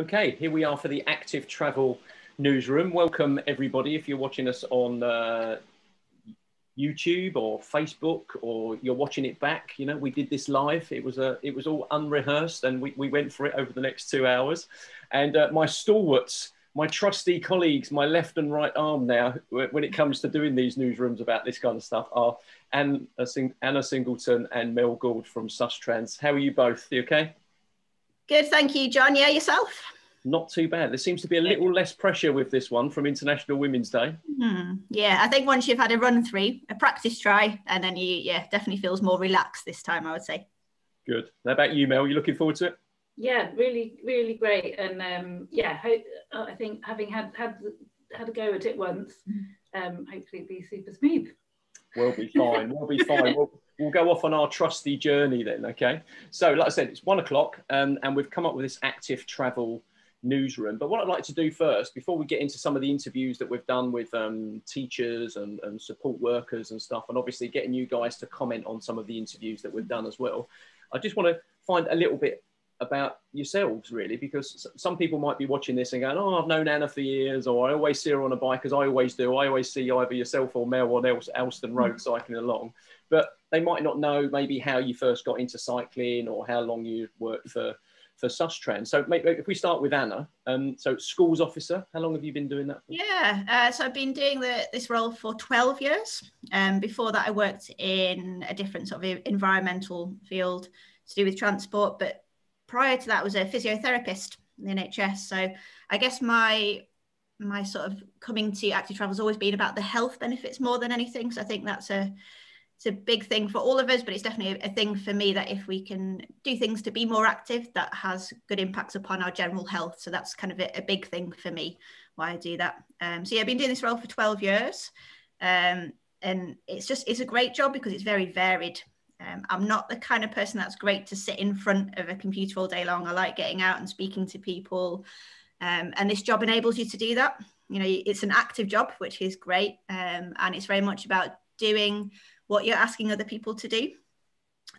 Okay, here we are for the Active Travel Newsroom. Welcome, everybody. If you're watching us on uh, YouTube or Facebook, or you're watching it back, you know we did this live. It was a, it was all unrehearsed, and we, we went for it over the next two hours. And uh, my stalwarts, my trusty colleagues, my left and right arm now, when it comes to doing these newsrooms about this kind of stuff, are Anna, Anna Singleton and Mel Gould from Sustrans. How are you both? You okay? Good, thank you, John. Yeah, yourself? Not too bad. There seems to be a little less pressure with this one from International Women's Day. Hmm. Yeah, I think once you've had a run through, a practice try, and then you, yeah, definitely feels more relaxed this time, I would say. Good. How about you, Mel? Are you looking forward to it? Yeah, really, really great. And um, yeah, hope, I think having had had had a go at it once, um, hopefully it'll be super smooth. We'll be fine. We'll be fine. We'll, we'll go off on our trusty journey then, okay? So, like I said, it's one o'clock um, and we've come up with this active travel newsroom. But what I'd like to do first, before we get into some of the interviews that we've done with um, teachers and, and support workers and stuff, and obviously getting you guys to comment on some of the interviews that we've done as well, I just want to find a little bit about yourselves really because some people might be watching this and going oh i've known anna for years or i always see her on a bike as i always do i always see either yourself or mel or else Aylestone Road mm. cycling along but they might not know maybe how you first got into cycling or how long you worked for for Sustrans. So maybe if we start with Anna, um, so schools officer, how long have you been doing that? For? Yeah, uh, so I've been doing the, this role for 12 years. Um, before that, I worked in a different sort of environmental field to do with transport, but prior to that, was a physiotherapist in the NHS. So I guess my my sort of coming to active travel has always been about the health benefits more than anything. So I think that's a it's a big thing for all of us, but it's definitely a, thing for me that if we can do things to be more active, that has good impacts upon our general health. So that's kind of a, a big thing for me why I do that. Um, so yeah, I've been doing this role for 12 years. Um, and it's just it's a great job because it's very varied. Um, I'm not the kind of person that's great to sit in front of a computer all day long. I like getting out and speaking to people. Um, and this job enables you to do that. You know, it's an active job, which is great. Um, and it's very much about doing what you're asking other people to do.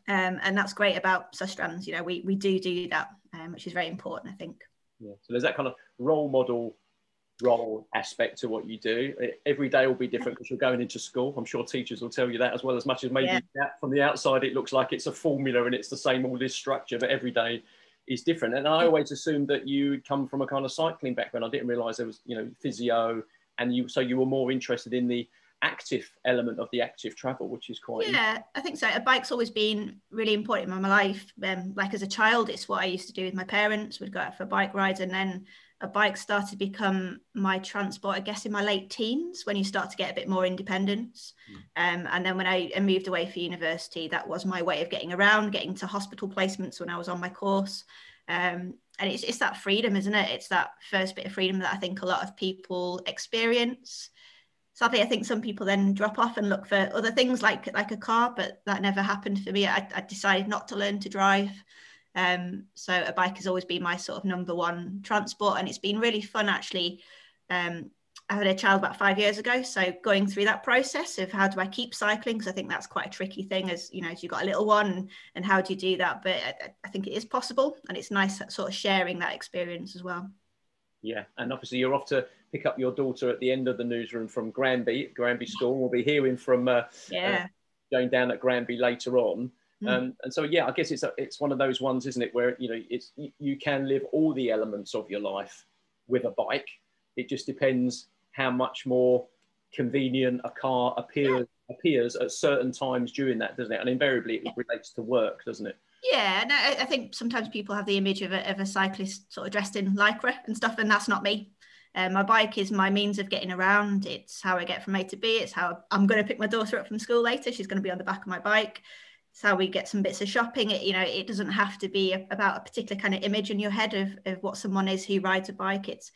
Um, and that's great about Sustrans. You know, we, we do do that, um, which is very important, I think. Yeah. So there's that kind of role model role aspect to what you do. Every day will be different because you're going into school. I'm sure teachers will tell you that as well as much as maybe yeah. from the outside it looks like it's a formula and it's the same all this structure, but every day is different. And I always assumed that you come from a kind of cycling background. I didn't realize there was, you know, physio and you so you were more interested in the active element of the active travel, which is quite. Yeah, I think so. A bike's always been really important in my life. Um, like as a child, it's what I used to do with my parents. We'd go out for bike rides, and then a bike started to become my transport. I guess in my late teens, when you start to get a bit more independence. Mm. Um, and then when I moved away for university, that was my way of getting around, getting to hospital placements when I was on my course. Um, and it's, it's that freedom, isn't it? It's that first bit of freedom that I think a lot of people experience sadly, I think some people then drop off and look for other things like like a car, but that never happened for me. I, I decided not to learn to drive. Um, so a bike has always been my sort of number one transport, and it's been really fun actually. Um, I had a child about five years ago, so going through that process of how do I keep cycling because I think that's quite a tricky thing as you know as you've got a little one and how do you do that? But I, I think it is possible, and it's nice sort of sharing that experience as well. Yeah, and obviously you're off to pick up your daughter at the end of the newsroom from Granby, Granby School. We'll be hearing from uh, yeah. Uh, going down at Granby later on. Mm. Um, and so, yeah, I guess it's a, it's one of those ones, isn't it, where you know it's you can live all the elements of your life with a bike. It just depends how much more convenient a car appears appears at certain times during that, doesn't it? And invariably, it relates to work, doesn't it? Yeah, and I, I think sometimes people have the image of a, of a cyclist sort of dressed in lycra and stuff, and that's not me. Um, my bike is my means of getting around. It's how I get from A to B. It's how I'm going to pick my daughter up from school later. She's going to be on the back of my bike. How we get some bits of shopping. It, you know, it doesn't have to be a, about a particular kind of image in your head of, of what someone is who rides a bike. It's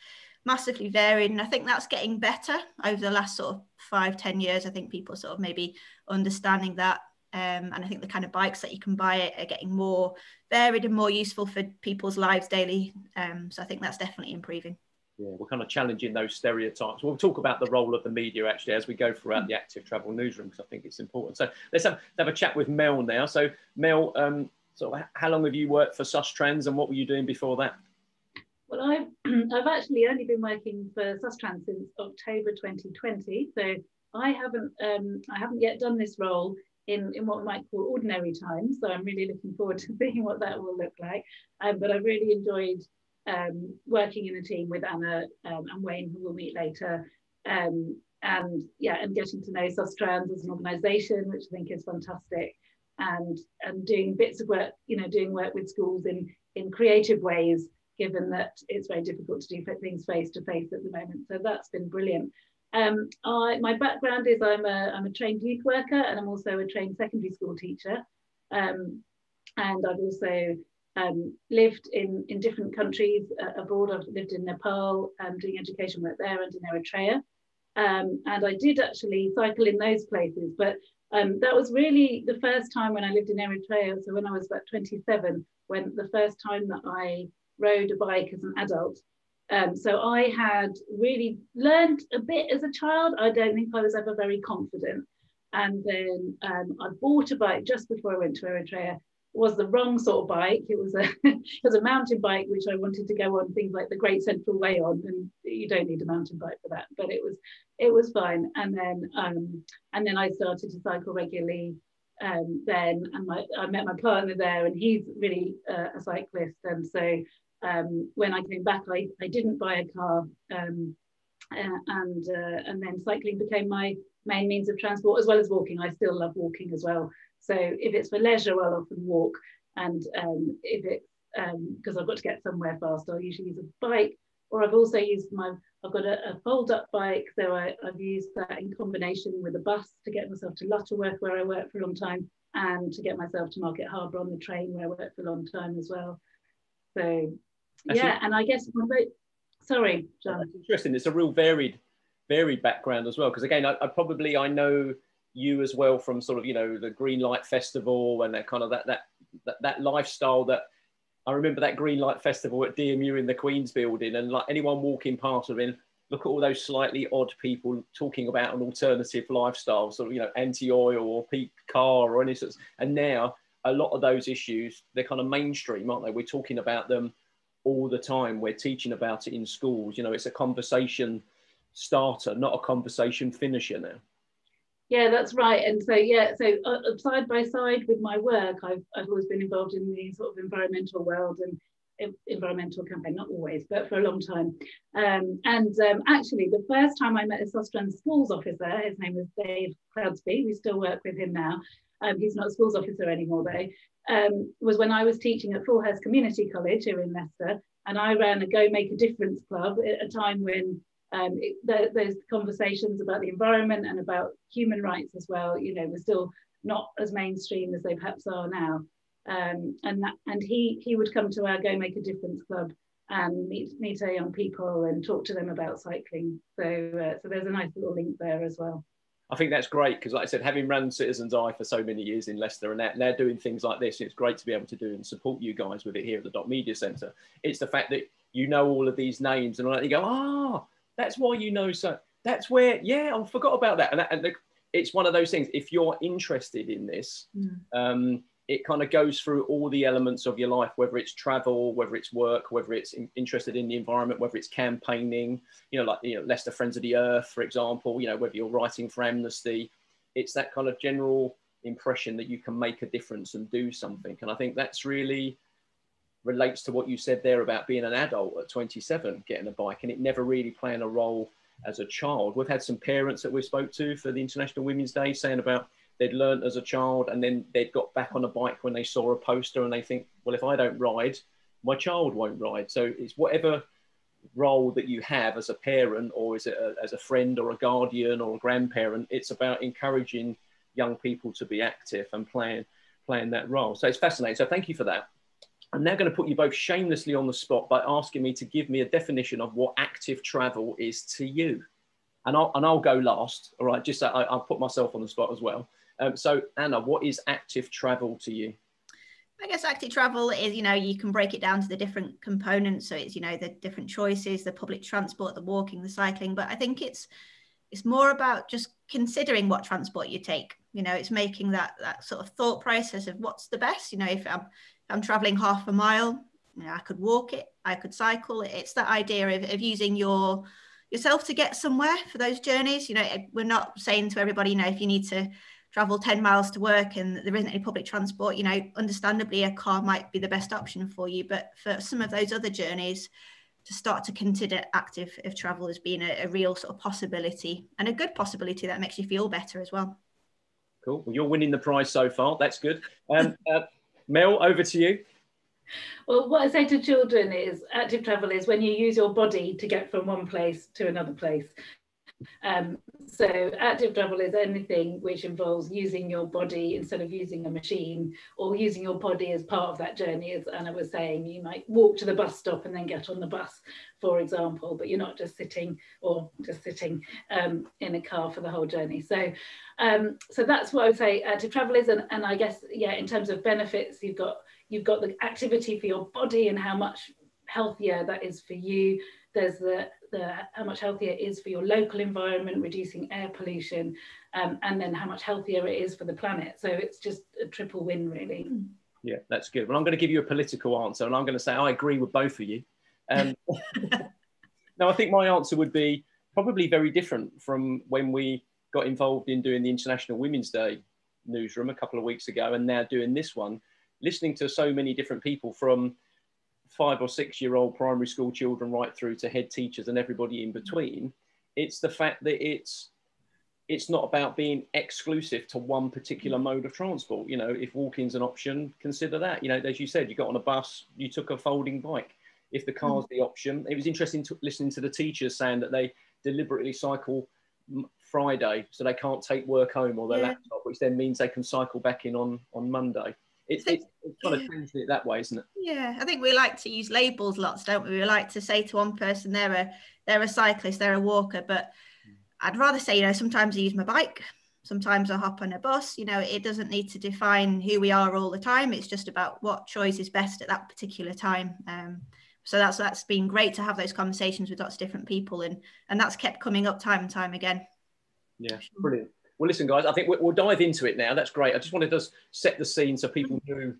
massively varied. And I think that's getting better over the last sort of five, ten years. I think people sort of maybe understanding that um, and I think the kind of bikes that you can buy are getting more varied and more useful for people's lives daily. Um, so I think that's definitely improving. Yeah, we're kind of challenging those stereotypes. We'll talk about the role of the media actually as we go throughout the active travel newsroom because I think it's important. So let's have, have a chat with Mel now. So Mel, um, so how long have you worked for Sustrans and what were you doing before that? Well, I've, I've actually only been working for Sustrans since October 2020. So I haven't um, I haven't yet done this role in, in what we might call ordinary times. So I'm really looking forward to seeing what that will look like. Um, but I've really enjoyed um, working in a team with Anna um, and Wayne, who we'll meet later. Um, and yeah, and getting to know Sustrans as an organisation, which I think is fantastic. And and doing bits of work, you know, doing work with schools in in creative ways, given that it's very difficult to do things face to face at the moment. So that's been brilliant. Um, I, my background is I'm a, I'm a trained youth worker and I'm also a trained secondary school teacher. Um, and I've also um, lived in, in different countries uh, abroad. I've lived in Nepal um, doing education work there and in Eritrea. Um, and I did actually cycle in those places, but um, that was really the first time when I lived in Eritrea. So when I was about 27, when the first time that I rode a bike as an adult. Um, so I had really learned a bit as a child. I don't think I was ever very confident. And then um, I bought a bike just before I went to Eritrea. Was the wrong sort of bike. It was a it was a mountain bike which I wanted to go on things like the Great Central Way on, and you don't need a mountain bike for that. But it was it was fine. And then um, and then I started to cycle regularly. Um, then and my, I met my partner there, and he's really uh, a cyclist, and so um, when I came back, I, I didn't buy a car, um, uh, and uh, and then cycling became my main means of transport as well as walking. I still love walking as well. So if it's for leisure, I'll often walk, and um, if it's because um, I've got to get somewhere fast, I'll usually use a bike. Or I've also used my I've got a, a fold-up bike, so I, have used that in combination with a bus to get myself to Lutterworth, where I worked for a long time, and to get myself to Market Harborough on the train, where I worked for a long time as well. So yeah, and I guess sorry, John. That's interesting. It's a real varied, varied background as well. Because again, I, I, probably I know you as well from sort of you know the Green Light Festival and that kind of that that that, that lifestyle that. I remember that Green Light Festival at DMU in the Queen's Building, and like anyone walking past of it, look at all those slightly odd people talking about an alternative lifestyle, sort of you know anti-oil or peak car or any sorts. And now a lot of those issues they're kind of mainstream, aren't they? We're talking about them all the time. We're teaching about it in schools. You know, it's a conversation starter, not a conversation finisher now. Yeah, that's right. And so, yeah, so uh, uh, side by side with my work, I've, I've always been involved in the sort of environmental world and environmental campaign, not always, but for a long time. Um, and um, actually, the first time I met a Sustrans schools officer, his name was Dave Cloudsby, we still work with him now. Um, he's not a schools officer anymore though um, was when I was teaching at Fulhurst Community College here in Leicester, and I ran a Go Make a Difference club at a time when um, it, the, those conversations about the environment and about human rights as well, you know, were still not as mainstream as they perhaps are now. Um, and that, and he he would come to our Go Make a Difference club and meet meet our young people and talk to them about cycling. So uh, so there's a nice little link there as well. I think that's great because, like I said, having run Citizens Eye for so many years in Leicester and they're, they're doing things like this, it's great to be able to do and support you guys with it here at the Dot Media Centre. It's the fact that you know all of these names and all that, you go, ah, oh, that's why you know so. That's where, yeah, I forgot about that. And, that, and the, it's one of those things. If you're interested in this, mm. um, it kind of goes through all the elements of your life, whether it's travel, whether it's work, whether it's in, interested in the environment, whether it's campaigning, you know, like, you know, Leicester Friends of the Earth, for example, you know, whether you're writing for Amnesty, it's that kind of general impression that you can make a difference and do something. And I think that's really relates to what you said there about being an adult at 27, getting a bike and it never really playing a role as a child. We've had some parents that we spoke to for the International Women's Day saying about they'd learned as a child and then they'd got back on a bike when they saw a poster and they think, well, if I don't ride, my child won't ride. So it's whatever role that you have as a parent or as a, as a friend or a guardian or a grandparent, it's about encouraging young people to be active and playing, playing that role. So it's fascinating. So thank you for that. I'm now going to put you both shamelessly on the spot by asking me to give me a definition of what active travel is to you. And I'll, and I'll go last, all right, just so I, I'll put myself on the spot as well. Um, so, Anna, what is active travel to you? I guess active travel is, you know, you can break it down to the different components. So it's, you know, the different choices, the public transport, the walking, the cycling. But I think it's it's more about just considering what transport you take. You know, it's making that that sort of thought process of what's the best. You know, if I'm I'm traveling half a mile, You know, I could walk it, I could cycle. it. It's that idea of, of using your yourself to get somewhere for those journeys. You know, we're not saying to everybody, you know, if you need to travel 10 miles to work and there isn't any public transport, you know, understandably a car might be the best option for you. But for some of those other journeys, to start to consider active if travel as being a, a real sort of possibility and a good possibility that makes you feel better as well. Cool. Well, you're winning the prize so far. That's good. Um, uh, Mel, over to you. Well, what I say to children is active travel is when you use your body to get from one place to another place. Um, so active travel is anything which involves using your body instead of using a machine or using your body as part of that journey. As Anna was saying, you might walk to the bus stop and then get on the bus, for example, but you're not just sitting or just sitting um, in a car for the whole journey. So, um, so that's what I would say active travel is. And, and I guess, yeah, in terms of benefits, you've got you've got the activity for your body and how much healthier that is for you. There's the the how much healthier it is for your local environment, reducing air pollution, um, and then how much healthier it is for the planet. So it's just a triple win, really. Yeah, that's good. Well, I'm going to give you a political answer, and I'm going to say I agree with both of you. Um, now, I think my answer would be probably very different from when we got involved in doing the International Women's Day newsroom a couple of weeks ago, and now doing this one. Listening to so many different people from five or six year old primary school children right through to head teachers and everybody in between it's the fact that it's it's not about being exclusive to one particular mode of transport. You know if walking's an option consider that. You know as you said you got on a bus you took a folding bike. If the car's hmm. the option it was interesting to listening to the teachers saying that they deliberately cycle friday so they can't take work home or their yeah. laptop which then means they can cycle back in on on monday it's, it's, it's kind of changed it that way, isn't it? Yeah, I think we like to use labels lots, don't we? We like to say to one person they're a they're a cyclist, they're a walker, but I'd rather say, you know, sometimes I use my bike, sometimes I hop on a bus. You know, it doesn't need to define who we are all the time. It's just about what choice is best at that particular time. Um, so that's that's been great to have those conversations with lots of different people, and and that's kept coming up time and time again. Yeah, brilliant. Well, listen, guys, I think we'll dive into it now. That's great. I just wanted to set the scene so people knew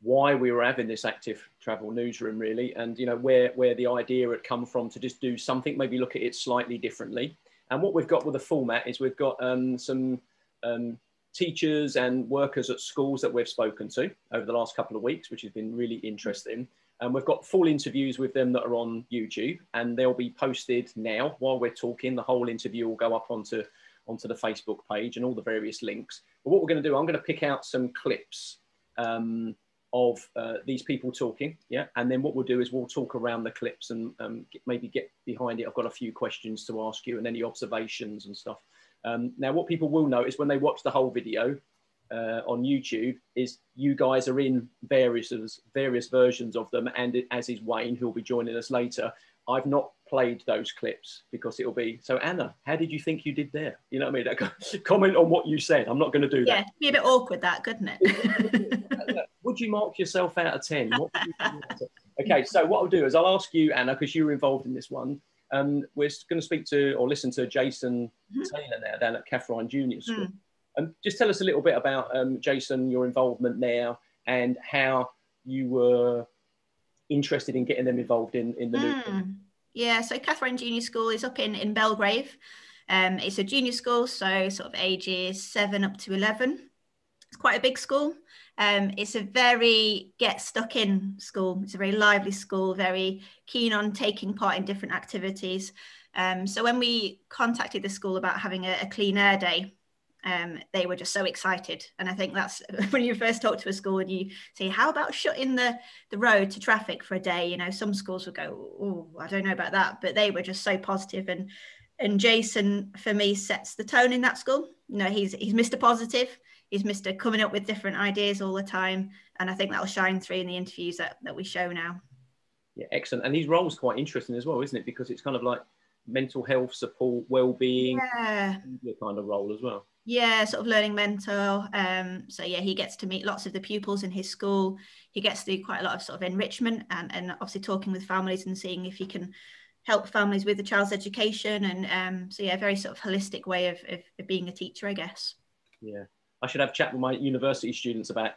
why we were having this active travel newsroom, really, and you know where where the idea had come from to just do something, maybe look at it slightly differently. And what we've got with the format is we've got um, some um, teachers and workers at schools that we've spoken to over the last couple of weeks, which has been really interesting. And we've got full interviews with them that are on YouTube, and they'll be posted now while we're talking. The whole interview will go up onto onto the Facebook page and all the various links. But what we're going to do, I'm going to pick out some clips um, of uh, these people talking, yeah, and then what we'll do is we'll talk around the clips and um, get, maybe get behind it. I've got a few questions to ask you and any observations and stuff. Um, now, what people will notice when they watch the whole video uh, on YouTube is you guys are in various various versions of them, and as is Wayne, who'll be joining us later. I've not played those clips because it'll be so Anna, how did you think you did there? You know what I mean? That, comment on what you said. I'm not going to do yeah, that. Yeah, be a bit awkward that, couldn't it? would you mark yourself out of 10? okay, so what I'll do is I'll ask you, Anna, because you were involved in this one. Um, we're going to speak to or listen to Jason mm-hmm. Taylor now down at Catherine Junior School. Mm. Um, just tell us a little bit about um, Jason, your involvement now, and how you were interested in getting them involved in, in the mm. Yeah, so Catherine Junior School is up in, in Belgrave. Um, it's a junior school, so sort of ages seven up to 11. It's quite a big school. Um, it's a very get stuck in school. It's a very lively school, very keen on taking part in different activities. Um, so when we contacted the school about having a, a clean air day, um, they were just so excited. And I think that's when you first talk to a school and you say, how about shutting the, the road to traffic for a day? You know, some schools would go, oh, I don't know about that. But they were just so positive. And and Jason, for me, sets the tone in that school. You know, he's he's Mr. Positive. He's Mr. coming up with different ideas all the time. And I think that'll shine through in the interviews that, that we show now. Yeah, excellent. And his role's quite interesting as well, isn't it? Because it's kind of like mental health support, well-being, yeah. kind of role as well. Yeah, sort of learning mentor. Um, so yeah, he gets to meet lots of the pupils in his school. He gets to do quite a lot of sort of enrichment and, and obviously talking with families and seeing if he can help families with the child's education. And um, so yeah, very sort of holistic way of, of, of being a teacher, I guess. Yeah, I should have chat with my university students about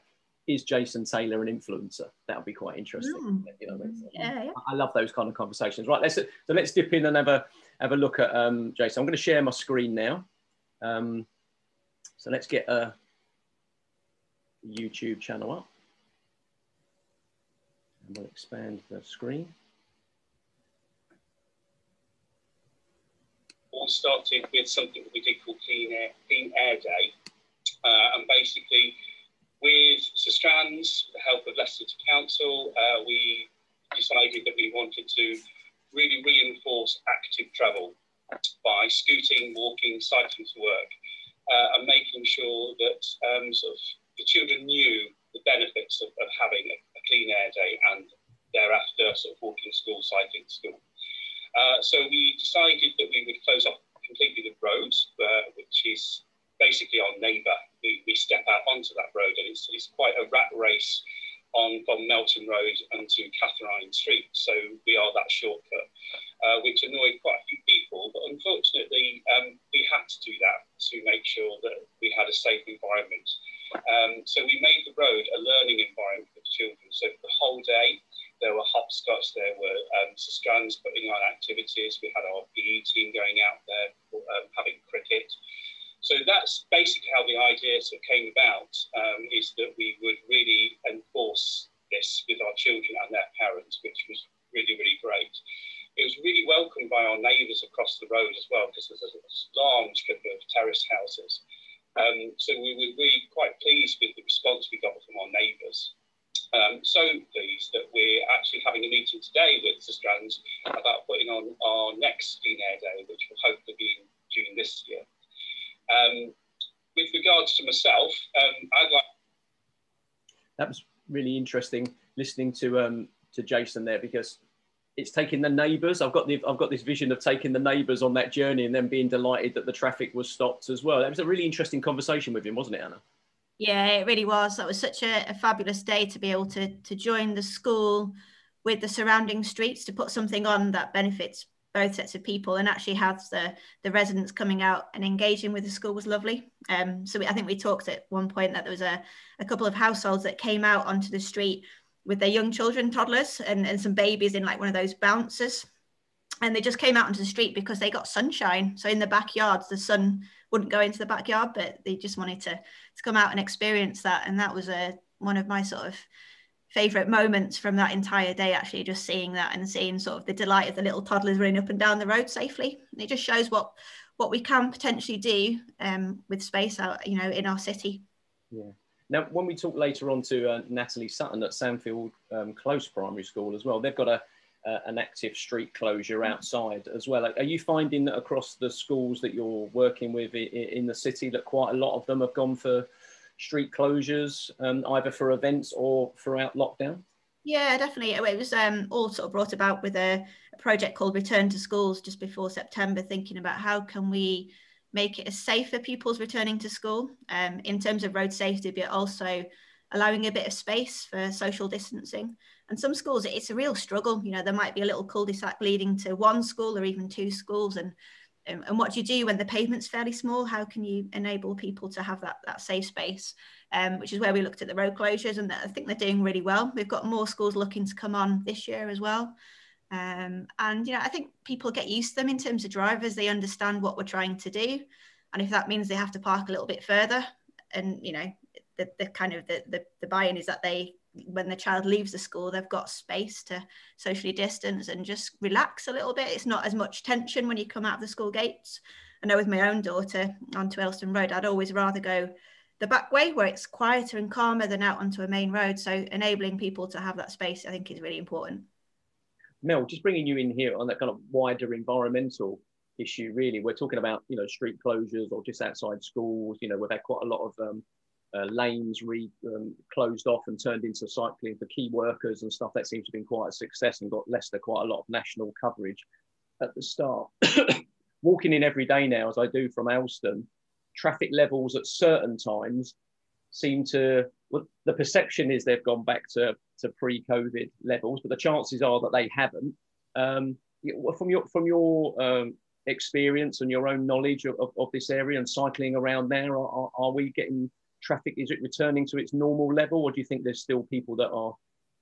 is Jason Taylor an influencer? That would be quite interesting. Mm. You know, yeah, yeah. I love those kind of conversations. Right, let's so let's dip in and have a have a look at um, Jason. I'm going to share my screen now. Um, so let's get a YouTube channel up. And we'll expand the screen. All started with something that we did called Clean Air, Clean Air Day. Uh, and basically, with Sustrans, the help of Leicester Council, uh, we decided that we wanted to really reinforce active travel by scooting, walking, cycling to work, uh, and making sure that um, sort of the children knew the benefits of, of having a, a, clean air day and thereafter sort of walking to school, cycling to school. Uh, so we decided that we would close off completely the road, uh, which is basically our neighbour. We, we step out onto that road and it's, it's quite a rat race on from Melton Road onto Catherine Street. So we are that shortcut, uh, which annoyed quite a few people. But unfortunately, um, we had to do that to make sure that we had a safe environment. Um, so we made the road a learning environment for children. So for the whole day, there were hopscotch, there were um, strands putting on activities. We had our PE team going out there um, having cricket. So that's basically how the idea sort of came about, um, is that we would really enforce this with our children and their parents, which was really, really great. It was really welcomed by our neighbours across the road as well, because there's a long strip of terraced houses. Um, so we were really quite pleased with the response we got from our neighbours. Um, so pleased that we're actually having a meeting today with the Strands about putting on our next Clean Air Day, which will hopefully be in June this year. Um, with regards to myself, um, I'd like. That was really interesting listening to um, to Jason there because it's taking the neighbours. I've got the I've got this vision of taking the neighbours on that journey and then being delighted that the traffic was stopped as well. That was a really interesting conversation with him, wasn't it, Anna? Yeah, it really was. That was such a, a fabulous day to be able to to join the school with the surrounding streets to put something on that benefits both sets of people and actually have the the residents coming out and engaging with the school was lovely um, so we, i think we talked at one point that there was a, a couple of households that came out onto the street with their young children toddlers and, and some babies in like one of those bouncers. And they just came out into the street because they got sunshine. So in the backyards the sun wouldn't go into the backyard but they just wanted to to come out and experience that. And that was a one of my sort of favorite moments from that entire day actually just seeing that and seeing sort of the delight of the little toddlers running up and down the road safely. It just shows what what we can potentially do um, with space out you know in our city. Yeah now when we talk later on to uh, natalie sutton at sandfield um, close primary school as well they've got a uh, an active street closure mm. outside as well. Are you finding that across the schools that you're working with in the city that quite a lot of them have gone for street closures, um, either for events or throughout lockdown? Yeah, definitely. It was um, all sort of brought about with a, a, project called Return to Schools just before September, thinking about how can we make it as safe for pupils returning to school um, in terms of road safety, but also allowing a bit of space for social distancing. And some schools, it's a real struggle. You know, there might be a little cul-de-sac leading to one school or even two schools, and um, and what do you do when the pavement's fairly small? How can you enable people to have that, that safe space? Um, which is where we looked at the road closures, and I think they're doing really well. We've got more schools looking to come on this year as well. Um, and you know, I think people get used to them in terms of drivers. They understand what we're trying to do, and if that means they have to park a little bit further, and you know, the, the kind of the, the, the buy-in is that they when the child leaves the school, they've got space to socially distance and just relax a little bit. It's not as much tension when you come out of the school gates. I know with my own daughter onto Aylestone Road, I'd always rather go the back way where it's quieter and calmer than out onto a main road. So enabling people to have that space, I think, is really important. Mel, just bringing you in here on that kind of wider environmental issue, really, we're talking about you know street closures or just outside schools. You know, we've had quite a lot of um, uh, lanes re um, closed off and turned into cycling for key workers and stuff. That seems to have been quite a success and got Leicester quite a lot of national coverage at the start. Walking in every day now, as I do from Aylestone, traffic levels at certain times seem to. Well, the perception is they've gone back to, to pre-COVID levels, but the chances are that they haven't. Um, from your from your um, experience and your own knowledge of, of, of, this area and cycling around there, are, are we getting traffic is it returning to its normal level, or do you think there's still people that are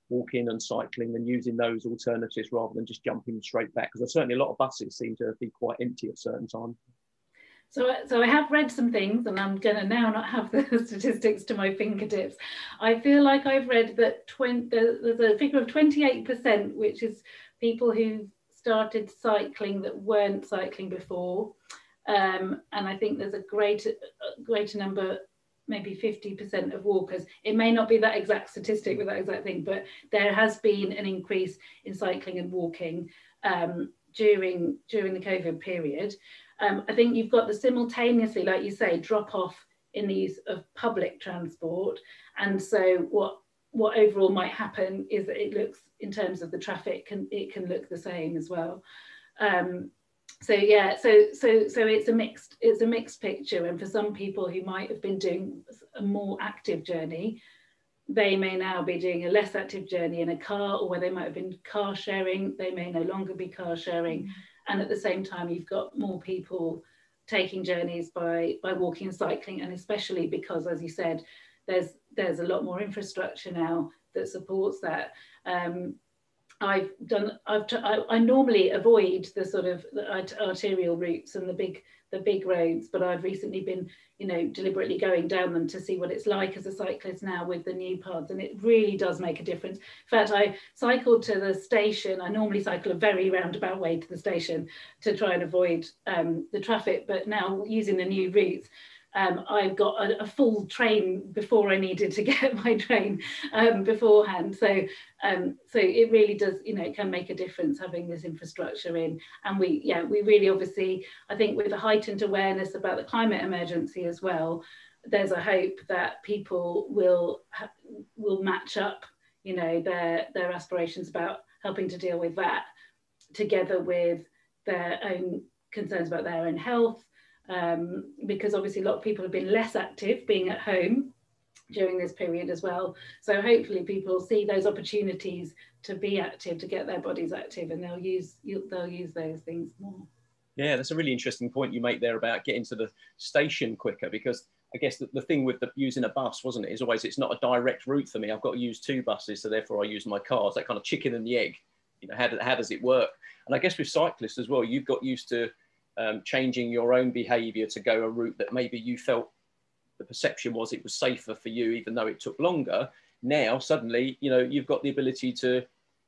walking and cycling and using those alternatives rather than just jumping straight back? Because certainly a lot of buses seem to be quite empty at certain times. So, so I have read some things, and I'm going to now not have the statistics to my fingertips. I feel like I've read that 20, there's a figure of 28%, which is people who started cycling that weren't cycling before. Um, and I think there's a greater, greater number, maybe 50% of walkers. It may not be that exact statistic with that exact thing, but there has been an increase in cycling and walking um, during, during the COVID period. Um, I think you've got the simultaneously, like you say, drop off in the use of public transport. And so what what overall might happen is that it looks in terms of the traffic can it can look the same as well. Um, so yeah, so so so it's a mixed it's a mixed picture. And for some people who might have been doing a more active journey, they may now be doing a less active journey in a car, or where they might have been car sharing, they may no longer be car sharing. Mm-hmm and at the same time you've got more people taking journeys by by walking and cycling and especially because as you said there's there's a lot more infrastructure now that supports that. Um, I've done I've t- I, I normally avoid the sort of the arterial routes and the big the big roads but I've recently been you know, deliberately going down them to see what it's like as a cyclist now with the new paths, And it really does make a difference. In fact, I cycled to the station. I normally cycle a very roundabout way to the station to try and avoid um, the traffic. But now using the new routes, um, I've got a, a, full train before I needed to get my train um, beforehand. So, um, so it really does, you know, it can make a difference having this infrastructure in. And we, yeah, we really obviously, I think with a heightened awareness about the climate emergency as well, there's a hope that people will will match up, you know, their their aspirations about helping to deal with that, together with their own concerns about their own health um, because obviously a lot of people have been less active being at home during this period as well. So hopefully people see those opportunities to be active, to get their bodies active, and they'll use they'll use those things more. Yeah, that's a really interesting point you make there about getting to the station quicker because I guess the, the thing with the, using a bus, wasn't it, is always it's not a direct route for me. I've got to use two buses, so therefore I use my cars. That kind of chicken and the egg. You know, how, how does it work? And I guess with cyclists as well, you've got used to um, changing your own behavior to go a route that maybe you felt the perception was it was safer for you, even though it took longer. Now, suddenly, you know, you've got the ability to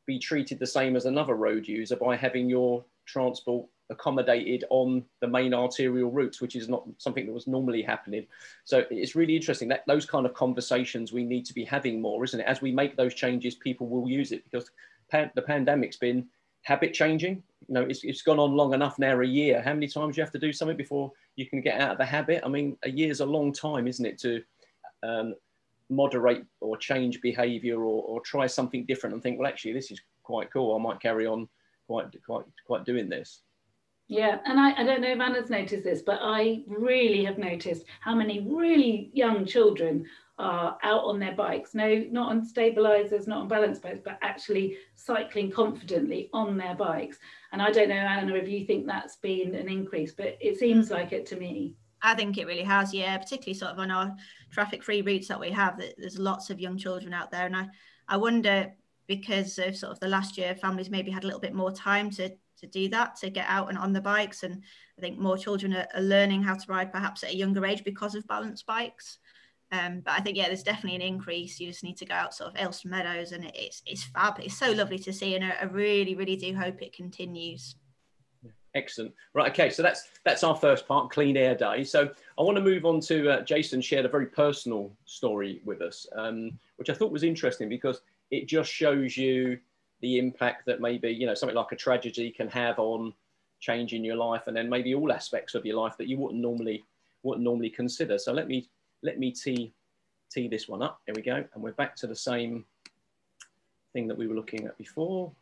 be treated the same as another road user by having your transport accommodated on the main arterial routes, which is not something that was normally happening. So it's really interesting that those kind of conversations we need to be having more, isn't it? As we make those changes, people will use it because pan- the pandemic's been habit changing. You know, it's, it's gone on long enough now, a year. How many times you have to do something before you can get out of the habit? I mean, a year's a long time, isn't it, to um, moderate or change behavior or, or try something different and think, well, actually, this is quite cool. I might carry on quite, quite, quite doing this. Yeah, and I, I don't know if Anna's noticed this, but I really have noticed how many really young children are out on their bikes, no, not on stabilizers, not on balance bikes, but actually cycling confidently on their bikes. And I don't know, Anna, if you think that's been an increase, but it seems mm. like it to me. I think it really has, yeah, particularly sort of on our traffic free routes that we have, that there's lots of young children out there. And I, I wonder because of sort of the last year, families maybe had a little bit more time to to do that, to get out and on the bikes. And I think more children are, are learning how to ride perhaps at a younger age because of balance bikes. Um, but I think yeah, there's definitely an increase. You just need to go out sort of Aylestone Meadows, and it's it's fab. It's so lovely to see, and I, I really really do hope it continues. Excellent. Right. Okay. So that's that's our first part, clean air day. So I want to move on to uh, Jason shared a very personal story with us, um, which I thought was interesting because it just shows you the impact that maybe you know something like a tragedy can have on changing your life, and then maybe all aspects of your life that you wouldn't normally wouldn't normally consider. So let me let me tee, tee this one up. Here we go. And we're back to the same thing that we were looking at before.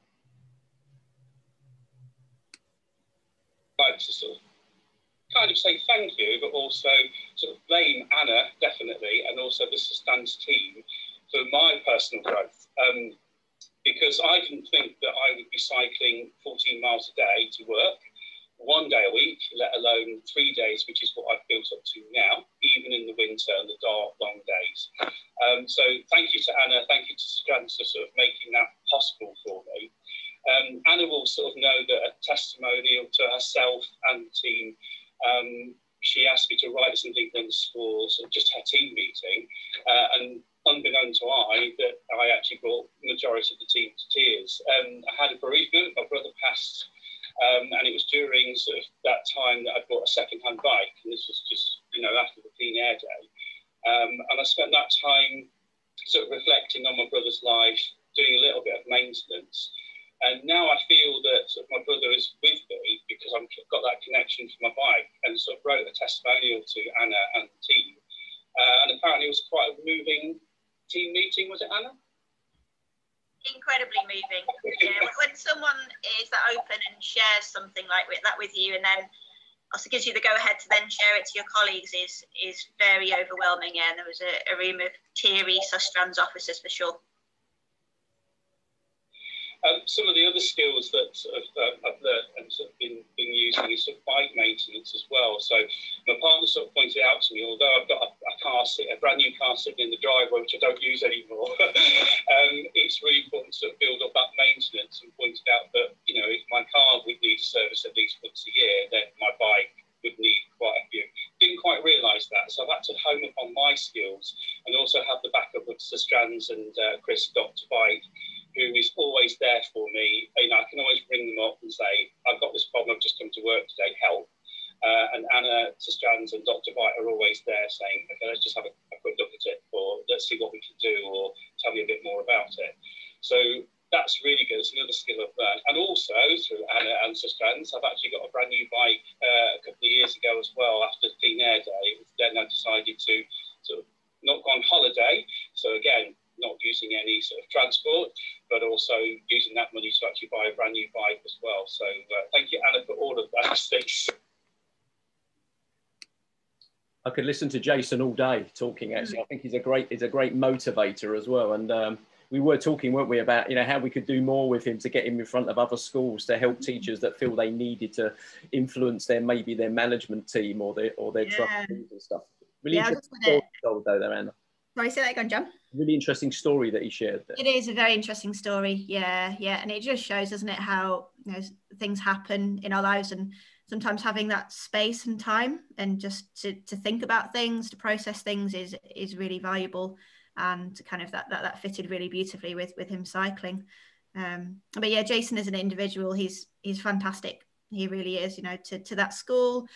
Kind of say thank you, but also sort of blame Anna, definitely, and also the Sustrans team for my personal growth. Um, because I didn't think that I would be cycling 14 miles a day to work one day a week, let alone three days, which is what I've built up to now, even in the winter and the dark, long days. Um, so thank you to Anna, thank you to Strands for sort of making that possible for me. Um, Anna will sort of know that a testimonial to herself and the team. Um, she asked me to write something in the schools, just her team meeting, uh, and unbeknown to I, that I actually brought the majority of the team to tears. Um, I had a bereavement. My brother passed um, and it was during sort of that time that I bought a second-hand bike, and this was just you know after the Clean Air Day, um, and I spent that time sort of reflecting on my brother's life, doing a little bit of maintenance, and now I feel that sort of my brother is with me because I've got that connection to my bike, and sort of wrote a testimonial to Anna and the team, uh, and apparently it was quite a moving team meeting, was it Anna? incredibly moving. Yeah, when someone is that open and shares something like that with you, and then also gives you the go ahead to then share it to your colleagues is is very overwhelming. Yeah, and there was a, a room of teary Sustrans officers for sure. Um, some of the other skills that uh, I've learned and sort of been, been using is sort of bike maintenance as well. So my partner sort of pointed out to me, although I've got a, a car, a brand new car sitting in the driveway, which I don't use anymore, um, it's really important to sort of build up that maintenance and pointed out that, you know, if my car would need service at least once a year, then my bike would need quite a few. Didn't quite realise that, so I've had to hone upon my skills and also have the backup of Sustrans and uh, Chris Dr. Bike who is always there for me. You know, I can always ring them up and say, I've got this problem, I've just come to work today, help. Uh, and Anna Strands and Dr. White are always there saying, okay, let's just have a, a, quick look at it, or let's see what we can do, or tell me a bit more about it. So that's really good. It's another skill I've learned. And also through Anna and Strands, I've actually got a brand new bike uh, a couple of years ago as well after Clean Air Day. Then I decided to sort of not go on holiday. So again, not using any sort of transport, but also using that money to actually buy a brand new bike as well. So uh, thank you, Anna, for all of those things. I could listen to Jason all day talking. Actually, I think he's a great he's a great motivator as well. And um, we were talking, weren't we, about you know how we could do more with him to get him in front of other schools to help teachers that feel they needed to influence their maybe their management team or their or their yeah. trustees and stuff. Really yeah, interesting story though, there, Anna. Sorry, say that again, John. Really interesting story that he shared there. It is a very interesting story, yeah, yeah, and it just shows, doesn't it, how you know, things happen in our lives, and sometimes having that space and time, and just to, to think about things, to process things, is is really valuable, and kind of that that, that fitted really beautifully with with him cycling. Um, but yeah, Jason is an individual, he's he's fantastic. He really is. You know, to to that school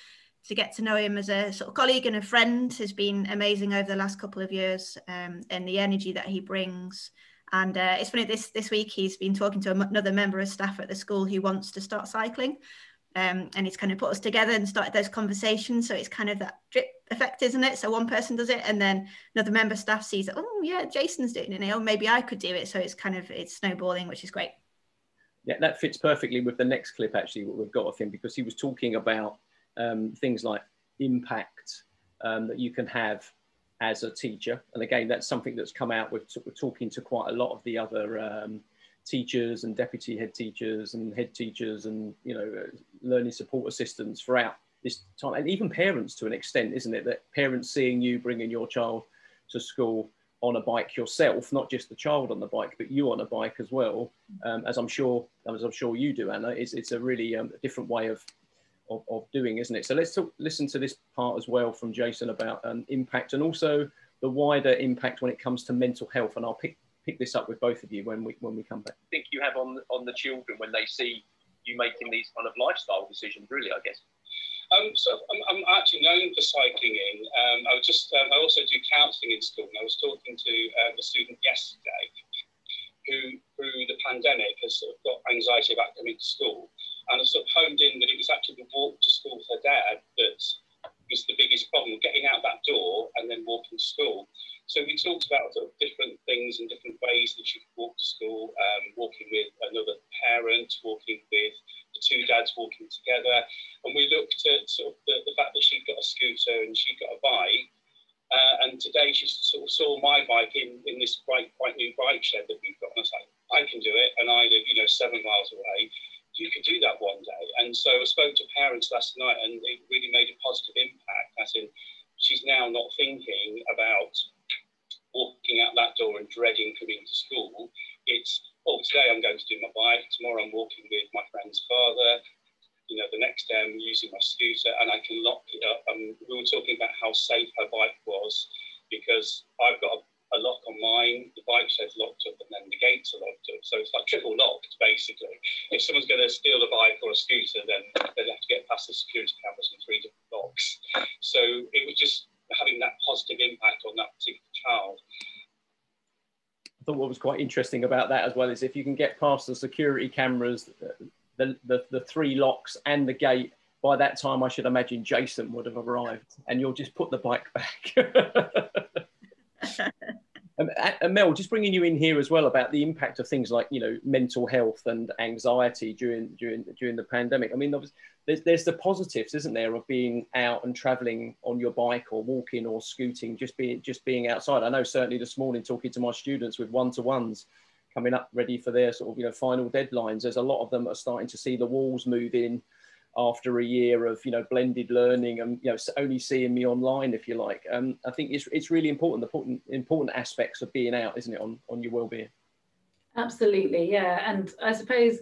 to get to know him as a sort of colleague and a friend has been amazing over the last couple of years um, and the energy that he brings. And uh, it's funny this this week he's been talking to another member of staff at the school who wants to start cycling um, and he's kind of put us together and started those conversations. So it's kind of that drip effect isn't it? So one person does it and then another member staff sees oh yeah jason's doing it oh maybe i could do it. So it's kind of it's snowballing which is great. Yeah that fits perfectly with the next clip actually what we've got of him because he was talking about um, things like impact um, that you can have as a teacher. And again, that's something that's come out. with we're talking to quite a lot of the other um, teachers and deputy head teachers and head teachers and you know learning support assistants throughout this time, and even parents to an extent, isn't it? That parents seeing you bringing your child to school on a bike yourself, not just the child on the bike, but you on a bike as well. Um, as I'm sure, as I'm sure you do, Anna, it's, it's a really um, different way of of, of doing, isn't it? So let's talk, listen to this part as well from Jason about um, impact and also the wider impact when it comes to mental health. And I'll pick pick this up with both of you when we when we come back. I think you have on on the children when they see you making these kind of lifestyle decisions. Really, I guess. Um, so I'm, I'm, actually known for cycling in. Um, I was just um, I also do counselling in school, and I was talking to um, a student yesterday who, through the pandemic, has sort of got anxiety about coming to school and I sort of honed in that it was actually the walk to school for dad that was the biggest problem, getting out that door and then walking to school. So we talked about sort of different things and different ways that she could walk to school, um, walking with another parent, walking with the two dads walking together. And we looked at sort of the, the fact that she'd got a scooter and she'd got a bike. Uh, and today she sort of saw my bike in, in this quite, quite new bike shed that we've got. And I was like, I can do it. And I live, you know, seven miles away you could do that one day. And so I spoke to parents last night, and it really made a positive impact. As in, she's now not thinking about walking out that door and dreading coming to school. It's, oh, today I'm going to do my bike, tomorrow I'm walking with my friend's father, you know, the next day I'm using my scooter and I can lock it up. And we were talking about how safe her bike was because I've got a a lock on mine, the bike shed's locked up, and then the gates are locked up. So it's like triple locked, basically. If someone's going to steal a bike or a scooter, then they'd have to get past the security cameras in three different locks. So it was just having that positive impact on that particular child. I thought what was quite interesting about that as well is if you can get past the security cameras, the, the, the three locks and the gate, by that time I should imagine Jason would have arrived and you'll just put the bike back. Um, and Mel, just bringing you in here as well about the impact of things like you know mental health and anxiety during during during the pandemic. I mean, there's there's the positives, isn't there, of being out and travelling on your bike or walking or scooting, just being just being outside. I know certainly this morning talking to my students with one to ones coming up ready for their sort of you know final deadlines. There's a lot of them are starting to see the walls move in after a year of you know blended learning and you know only seeing me online if you like. Um, i think it's, it's really important the important important aspects of being out isn't it on on your well-being? Absolutely yeah. And i suppose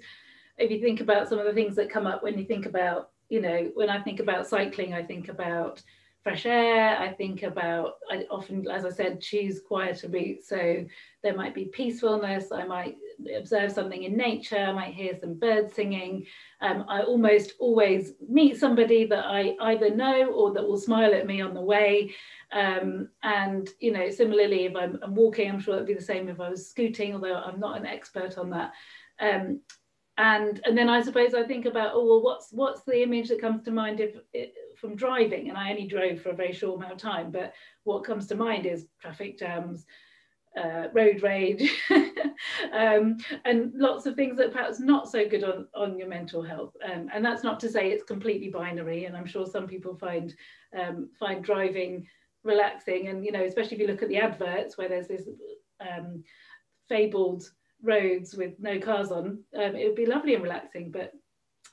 if you think about some of the things that come up when you think about you know when i think about cycling i think about fresh air. I think about, I often, as I said, choose quieter routes. So there might be peacefulness. I might observe something in nature. I might hear some birds singing. Um, I almost always meet somebody that I either know or that will smile at me on the way. Um, and, you know, similarly, if I'm, I'm, walking, I'm sure it'd be the same if I was scooting, although I'm not an expert on that. Um, and and then I suppose I think about oh well what's what's the image that comes to mind if from driving and I only drove for a very short amount of time but what comes to mind is traffic jams uh, road rage um, and lots of things that perhaps not so good on on your mental health um, and that's not to say it's completely binary and I'm sure some people find um, find driving relaxing and you know especially if you look at the adverts where there's this um, fabled roads with no cars on, um, it would be lovely and relaxing. But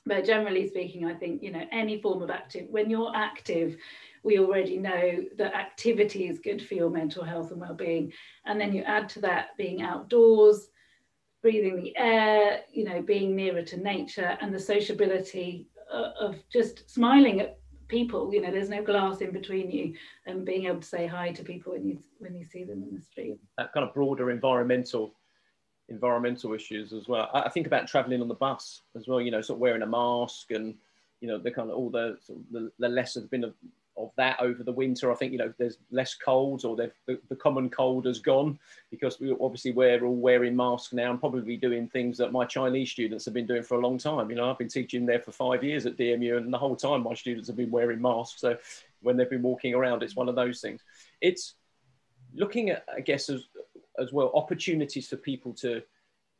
but generally speaking, I think you know any form of active when you're active, we already know that activity is good for your mental health and well-being. And then you add to that being outdoors, breathing the air, you know, being nearer to nature, and the sociability uh, of just smiling at people you know there's no glass in between you and being able to say hi to people when you when you see them in the street that kind of broader environmental environmental issues as well. I, I think about traveling on the bus as well, you know, sort of wearing a mask and, you know, the kind of all the, sort of the, the less has been of, of that over the winter. I think, you know, there's less colds or the, the common cold has gone because we obviously we're all wearing masks now and probably doing things that my Chinese students have been doing for a long time. You know, I've been teaching there for five years at DMU and the whole time my students have been wearing masks. So when they've been walking around, it's one of those things. It's looking at, I guess, as, as well opportunities for people to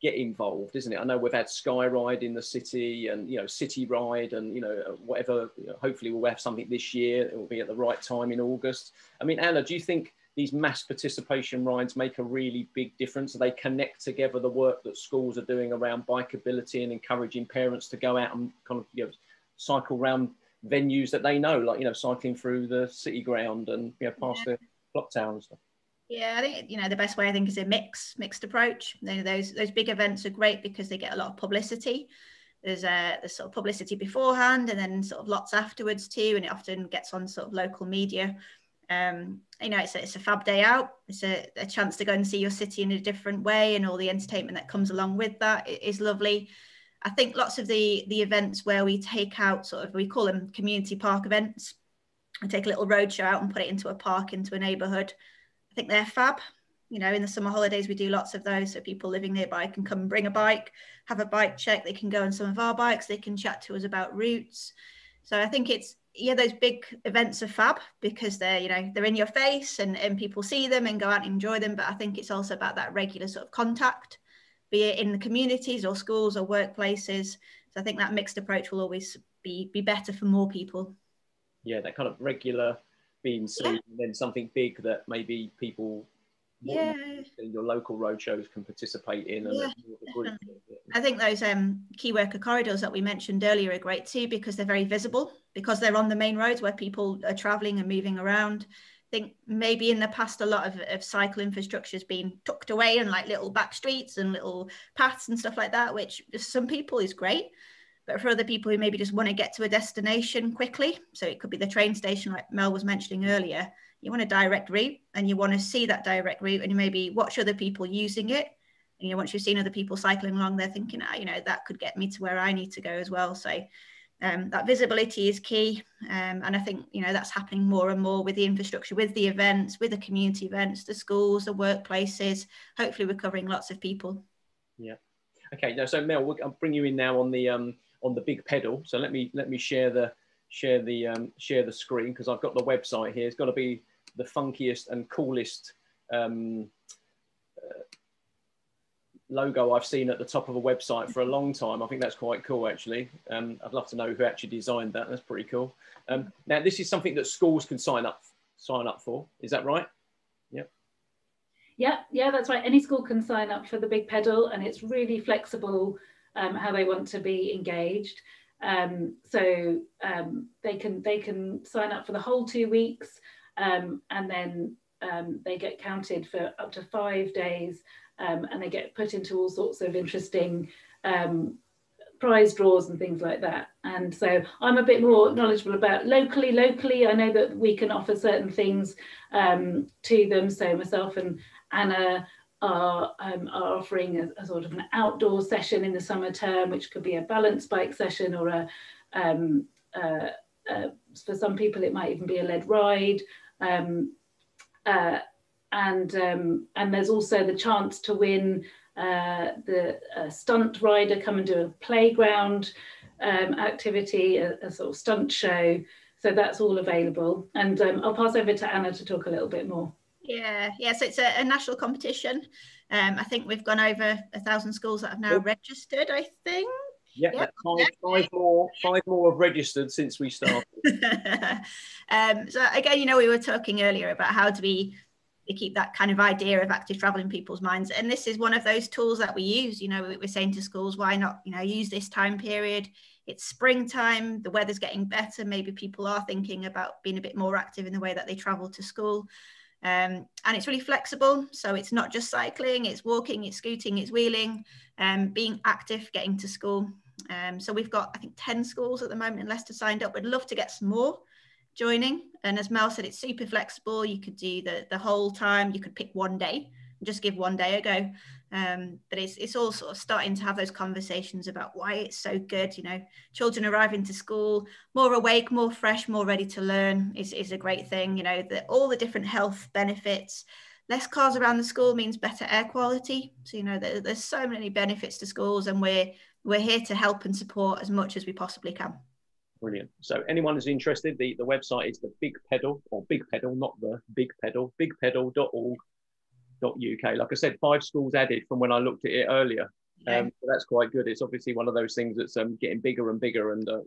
get involved, isn't it? I know we've had Sky Ride in the city and you know City Ride and you know whatever. You know, hopefully we'll have something this year. It will be at the right time in August. I mean, Anna, do you think these mass participation rides make a really big difference? They connect together the work that schools are doing around bikeability and encouraging parents to go out and kind of you know cycle around venues that they know, like you know cycling through the city ground and you know past yeah. the clock tower and stuff. Yeah, I think you know the best way I think is a mix, mixed approach. You know, those those big events are great because they get a lot of publicity. There's a there's sort of publicity beforehand and then sort of lots afterwards too, and it often gets on sort of local media. Um, you know, it's a, it's a fab day out. It's a, a chance to go and see your city in a different way, and all the entertainment that comes along with that is lovely. I think lots of the the events where we take out sort of we call them community park events. We take a little roadshow out and put it into a park, into a neighbourhood I think they're fab. You know, in the summer holidays, we do lots of those. So people living nearby can come bring a bike, have a bike check. They can go on some of our bikes. They can chat to us about routes. So I think it's yeah, those big events are fab because they're you know they're in your face and and people see them and go out and enjoy them. But I think it's also about that regular sort of contact, be it in the communities or schools or workplaces. So I think that mixed approach will always be be better for more people. Yeah, that kind of regular being seen, yeah. and then something big that maybe people yeah. your local roadshows can participate in and yeah, I think those um, key worker corridors that we mentioned earlier are great too because they're very visible because they're on the main roads where people are traveling and moving around. I think maybe in the past a lot of, of cycle infrastructure has been tucked away in like little back streets and little paths and stuff like that which for some people is great but for other people who maybe just want to get to a destination quickly so it could be the train station like Mel was mentioning earlier you want a direct route and you want to see that direct route and you maybe watch other people using it. And you know once you've seen other people cycling along they're thinking ah, you know that could get me to where i need to go as well. So um, that visibility is key um, and i think you know that's happening more and more with the infrastructure with the events with the community events the schools the workplaces hopefully we're covering lots of people. Yeah. Okay now so mel i'll bring you in now on the um on the big pedal so let me let me share the share the um, share the screen because I've got the website here. It's got to be the funkiest and coolest um, uh, logo I've seen at the top of a website for a long time. I think that's quite cool, actually. Um, I'd love to know who actually designed that. That's pretty cool. Um, now, this is something that schools can sign up sign up for. Is that right? Yep. Yeah, yeah, that's right. Any school can sign up for the Big Pedal, and it's really flexible um, how they want to be engaged. Um, so um, they can they can sign up for the whole two weeks um, and then um, they get counted for up to five days and they get put into all sorts of interesting prize draws and things like that. And so I'm a bit more knowledgeable about locally. Locally, I know that we can offer certain things um, to them. So myself and Anna are, um, are offering a, a, sort of an outdoor session in the summer term, which could be a balance bike session or a, um, uh, uh, for some people it might even be a led ride um, uh, and um, and there's also the chance to win uh, the stunt rider come and do a playground um, activity, a, a, sort of stunt show. So that's all available. And um, I'll pass over to Anna to talk a little bit more. Yeah, yeah. So it's a, a national competition. Um, I think we've gone over a thousand schools that have now oh. registered. I think. Yeah, yep. five, five more, five more have registered since we started. um, so again, you know, we were talking earlier about how do we keep that kind of idea of active travel in people's minds, and this is one of those tools that we use. You know, we're saying to schools, why not, you know, use this time period? It's springtime, the weather's getting better. Maybe people are thinking about being a bit more active in the way that they travel to school. Um, and it's really flexible. So it's not just cycling, it's walking, it's scooting, it's wheeling, um, being active, getting to school. Um, so we've got, I think, 10 schools at the moment in Leicester signed up. We'd love to get some more joining. And as Mel said, it's super flexible. You could do the, the whole time, you could pick one day and just give one day a go. Um, but it's, it's all sort of starting to have those conversations about why it's so good. You know, children arriving to school more awake, more fresh, more ready to learn is, is a great thing. You know, the, all the different health benefits. Less cars around the school means better air quality. So, you know, there, there's so many benefits to schools, and we're we're here to help and support as much as we possibly can. Brilliant. So anyone who's interested, the, the website is the Big Pedal or Big Pedal, not the Big Pedal, bigpedal.org.uk. Like I said, five schools added from when I looked at it earlier. Um, so that's quite good. It's obviously one of those things that's um, getting bigger and bigger and uh,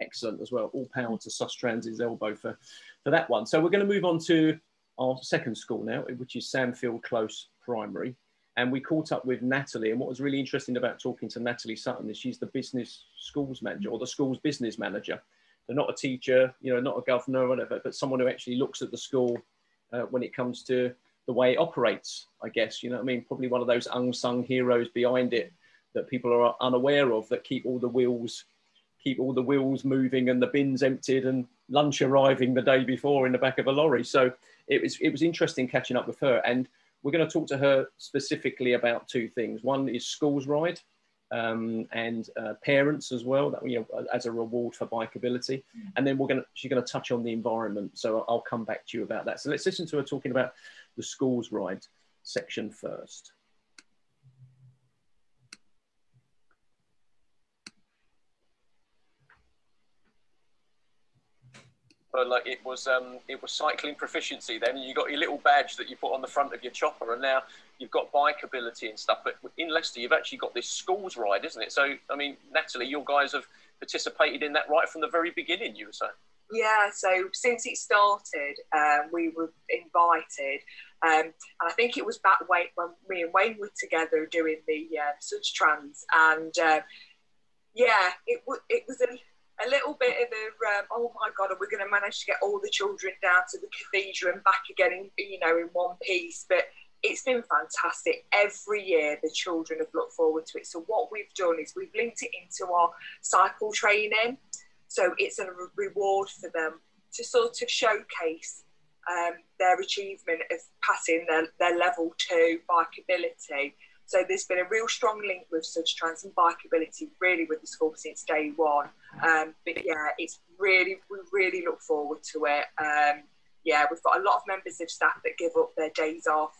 excellent as well. All power to Sustrans's elbow for, for that one. So we're going to move on to our second school now, which is Sandfield Close Primary and we caught up with Natalie. And what was really interesting about talking to Natalie Sutton is she's the business schools manager or the school's business manager. They're not a teacher, you know, not a governor or whatever, but someone who actually looks at the school uh, when it comes to the way it operates, I guess. You know I mean? Probably one of those unsung heroes behind it that people are unaware of that keep all the wheels keep all the wheels moving and the bins emptied and lunch arriving the day before in the back of a lorry. So it was it was interesting catching up with her and we're going to talk to her specifically about two things. One is schools ride um, and uh, parents as well, that, you know, as a reward for bikeability. And then we're going to, she's going to touch on the environment. So I'll come back to you about that. So let's listen to her talking about the schools ride section first. like it was um, it was cycling proficiency then. You got your little badge that you put on the front of your chopper and now you've got bikeability and stuff but in Leicester you've actually got this schools ride isn't it? So I mean Natalie your guys have participated in that right from the very beginning you were saying. Yeah, so since it started, um, we were invited Um, and I think it was back when, when me and Wayne were together doing the uh, Sustrans, and uh, yeah, it, w- it was a, a little bit of a um, oh my god, are we going to manage to get all the children down to the cathedral and back again, in, you know, in one piece? But it's been fantastic. Every year, the children have looked forward to it. So what we've done is we've linked it into our cycle training. So it's a reward for them to sort of showcase um, their achievement of passing their, their level two bikeability. So there's been a real strong link with Sustrans and bikeability really with the school since day one. Um, but yeah, it's really, we really look forward to it. Um, yeah, we've got a lot of members of staff that give up their days off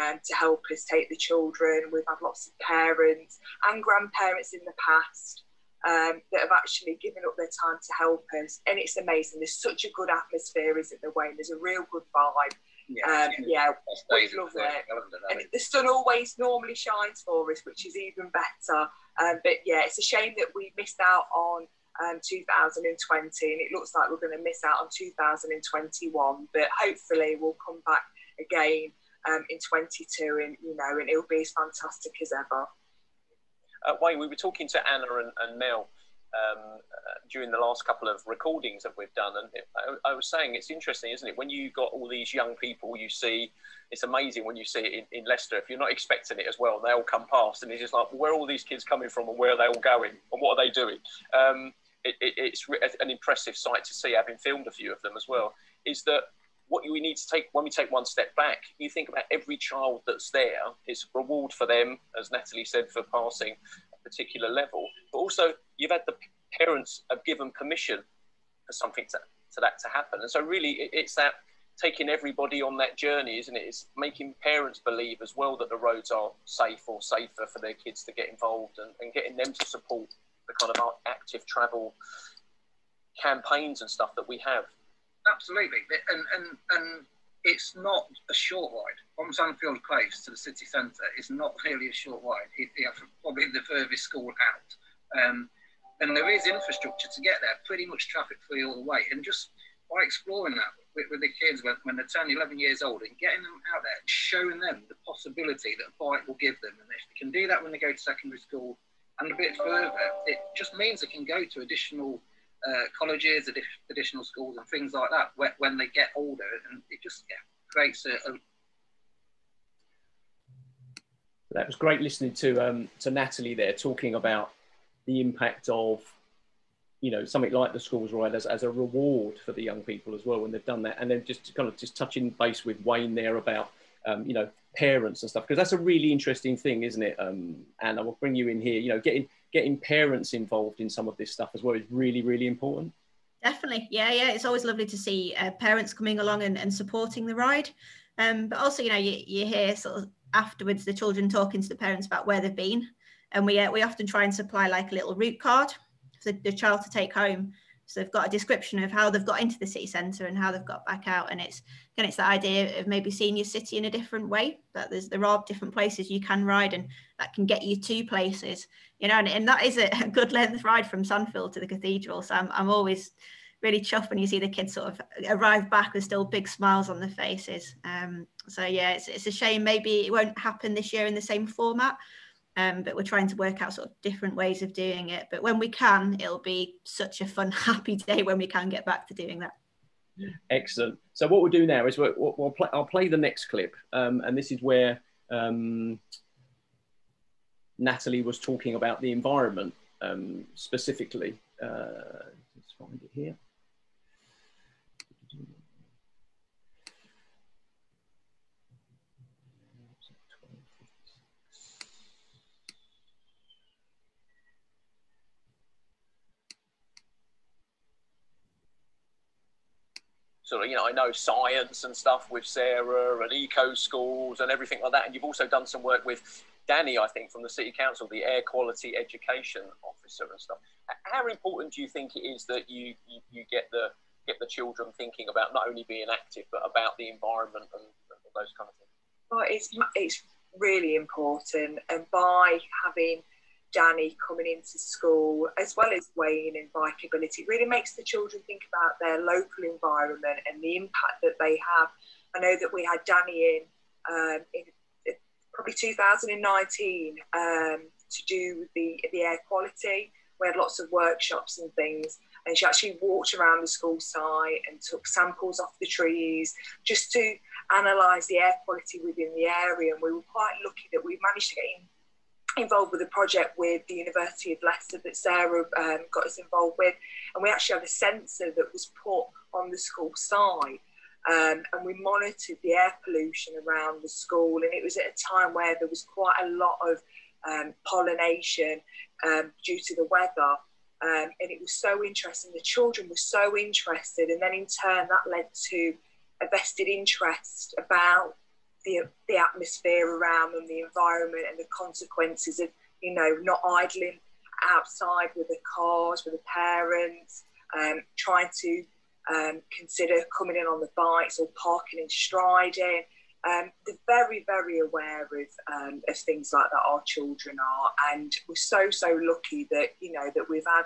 um, to help us take the children. We've had lots of parents and grandparents in the past um, that have actually given up their time to help us. And it's amazing. There's such a good atmosphere, isn't there, Wayne? There's a real good vibe. Yeah, um, yeah, we love it. And the sun always normally shines for us, which is even better. Um, but yeah, it's a shame that we missed out on um, 2020, and it looks like we're going to miss out on 2021. But hopefully, we'll come back again um, in 22, and you know, and it'll be as fantastic as ever. Uh, Wayne, we were talking to Anna and, and Mel um, uh, during the last couple of recordings that we've done, and it, I, I, was saying it's interesting, isn't it? When you got all these young people, you see it's amazing when you see it in, in Leicester. If you're not expecting it as well, they all come past, and it's just like, where are all these kids coming from, and where are they all going, and what are they doing? Um, it, it, it's an impressive sight to see, having filmed a few of them as well. Is that what we need to take when we take one step back, you think about every child that's there. It's a reward for them, as Natalie said, for passing a particular level. But also, you've had the parents have given permission for something to, to that to happen. And so, really, it, it's that taking everybody on that journey, isn't it? It's making parents believe as well that the roads are safe or safer for their kids to get involved and, and getting them to support the kind of active travel campaigns and stuff that we have. Absolutely, and and and it's not a short ride from Sandfield Place to the city centre. It's not really a short ride. It, it's probably the furthest school out, um, and there is infrastructure to get there, pretty much traffic free all the way. And just by exploring that with, with the kids when, when they're 10, 11 years old, and getting them out there, and showing them the possibility that a bike will give them, and if they can do that when they go to secondary school and a bit further, it just means they can go to additional uh, colleges, additional schools, and things like that when, when they get older, and it just yeah, creates a, a that was great listening to um, to Natalie there talking about the impact of you know something like the schools ride as, as a reward for the young people as well when they've done that. And then just kind of just touching base with Wayne there about um, you know parents and stuff because that's a really interesting thing isn't it? Um, and I will bring you in here you know getting getting parents involved in some of this stuff as well is really, really important. Definitely. Yeah, yeah. It's always lovely to see uh, parents coming along and, and supporting the ride. Um, but also, you know, you, you hear sort of afterwards the children talking to the parents about where they've been. And we, uh, we often try and supply like a little route card for the, the child to take home so they've got a description of how they've got into the city centre and how they've got back out. And it's again, it's the idea of maybe seeing your city in a different way. That there's there are different places you can ride and that can get you to places, you know. And, and that is a good length ride from Sunfield to the cathedral. So I'm I'm always really chuffed when you see the kids sort of arrive back with still big smiles on their faces. Um, so yeah, it's it's a shame maybe it won't happen this year in the same format um, but we're trying to work out sort of different ways of doing it. But when we can, it'll be such a fun, happy day when we can get back to doing that. Excellent. So what we'll do now is we'll, we'll play, I'll play the next clip, um, and this is where um, Natalie was talking about the environment um, specifically. Uh, let's find it here. Sort of, you know, I know science and stuff with Sarah and eco schools and everything like that. And you've also done some work with Danny, I think, from the City Council, the Air Quality Education Officer and stuff. How important do you think it is that you, you, you get the get the children thinking about not only being active but about the environment and, and those kind of things? Well, it's it's really important, and by having Danny coming into school, as well as Wayne and bikeability, really makes the children think about their local environment and the impact that they have. I know that we had Danny in um, in probably 2019 um, to do with the, the air quality. We had lots of workshops and things, and she actually walked around the school site and took samples off the trees just to analyse the air quality within the area. And we were quite lucky that we managed to get in, involved with a project with the University of Leicester that Sarah um, got us involved with. And we actually had a sensor that was put on the school site. Um, and we monitored the air pollution around the school. And it was at a time where there was quite a lot of um, pollination um, due to the weather. Um, and it was so interesting. The children were so interested, and then in turn, that led to a vested interest about the, the atmosphere around them, the environment, and the consequences of, you know, not idling outside with the cars, with the parents, um, trying to um, consider coming in on the bikes or parking and striding. Um, they're very, very aware of, um, of things like that. Our children are, and we're so, so lucky that you know that we've had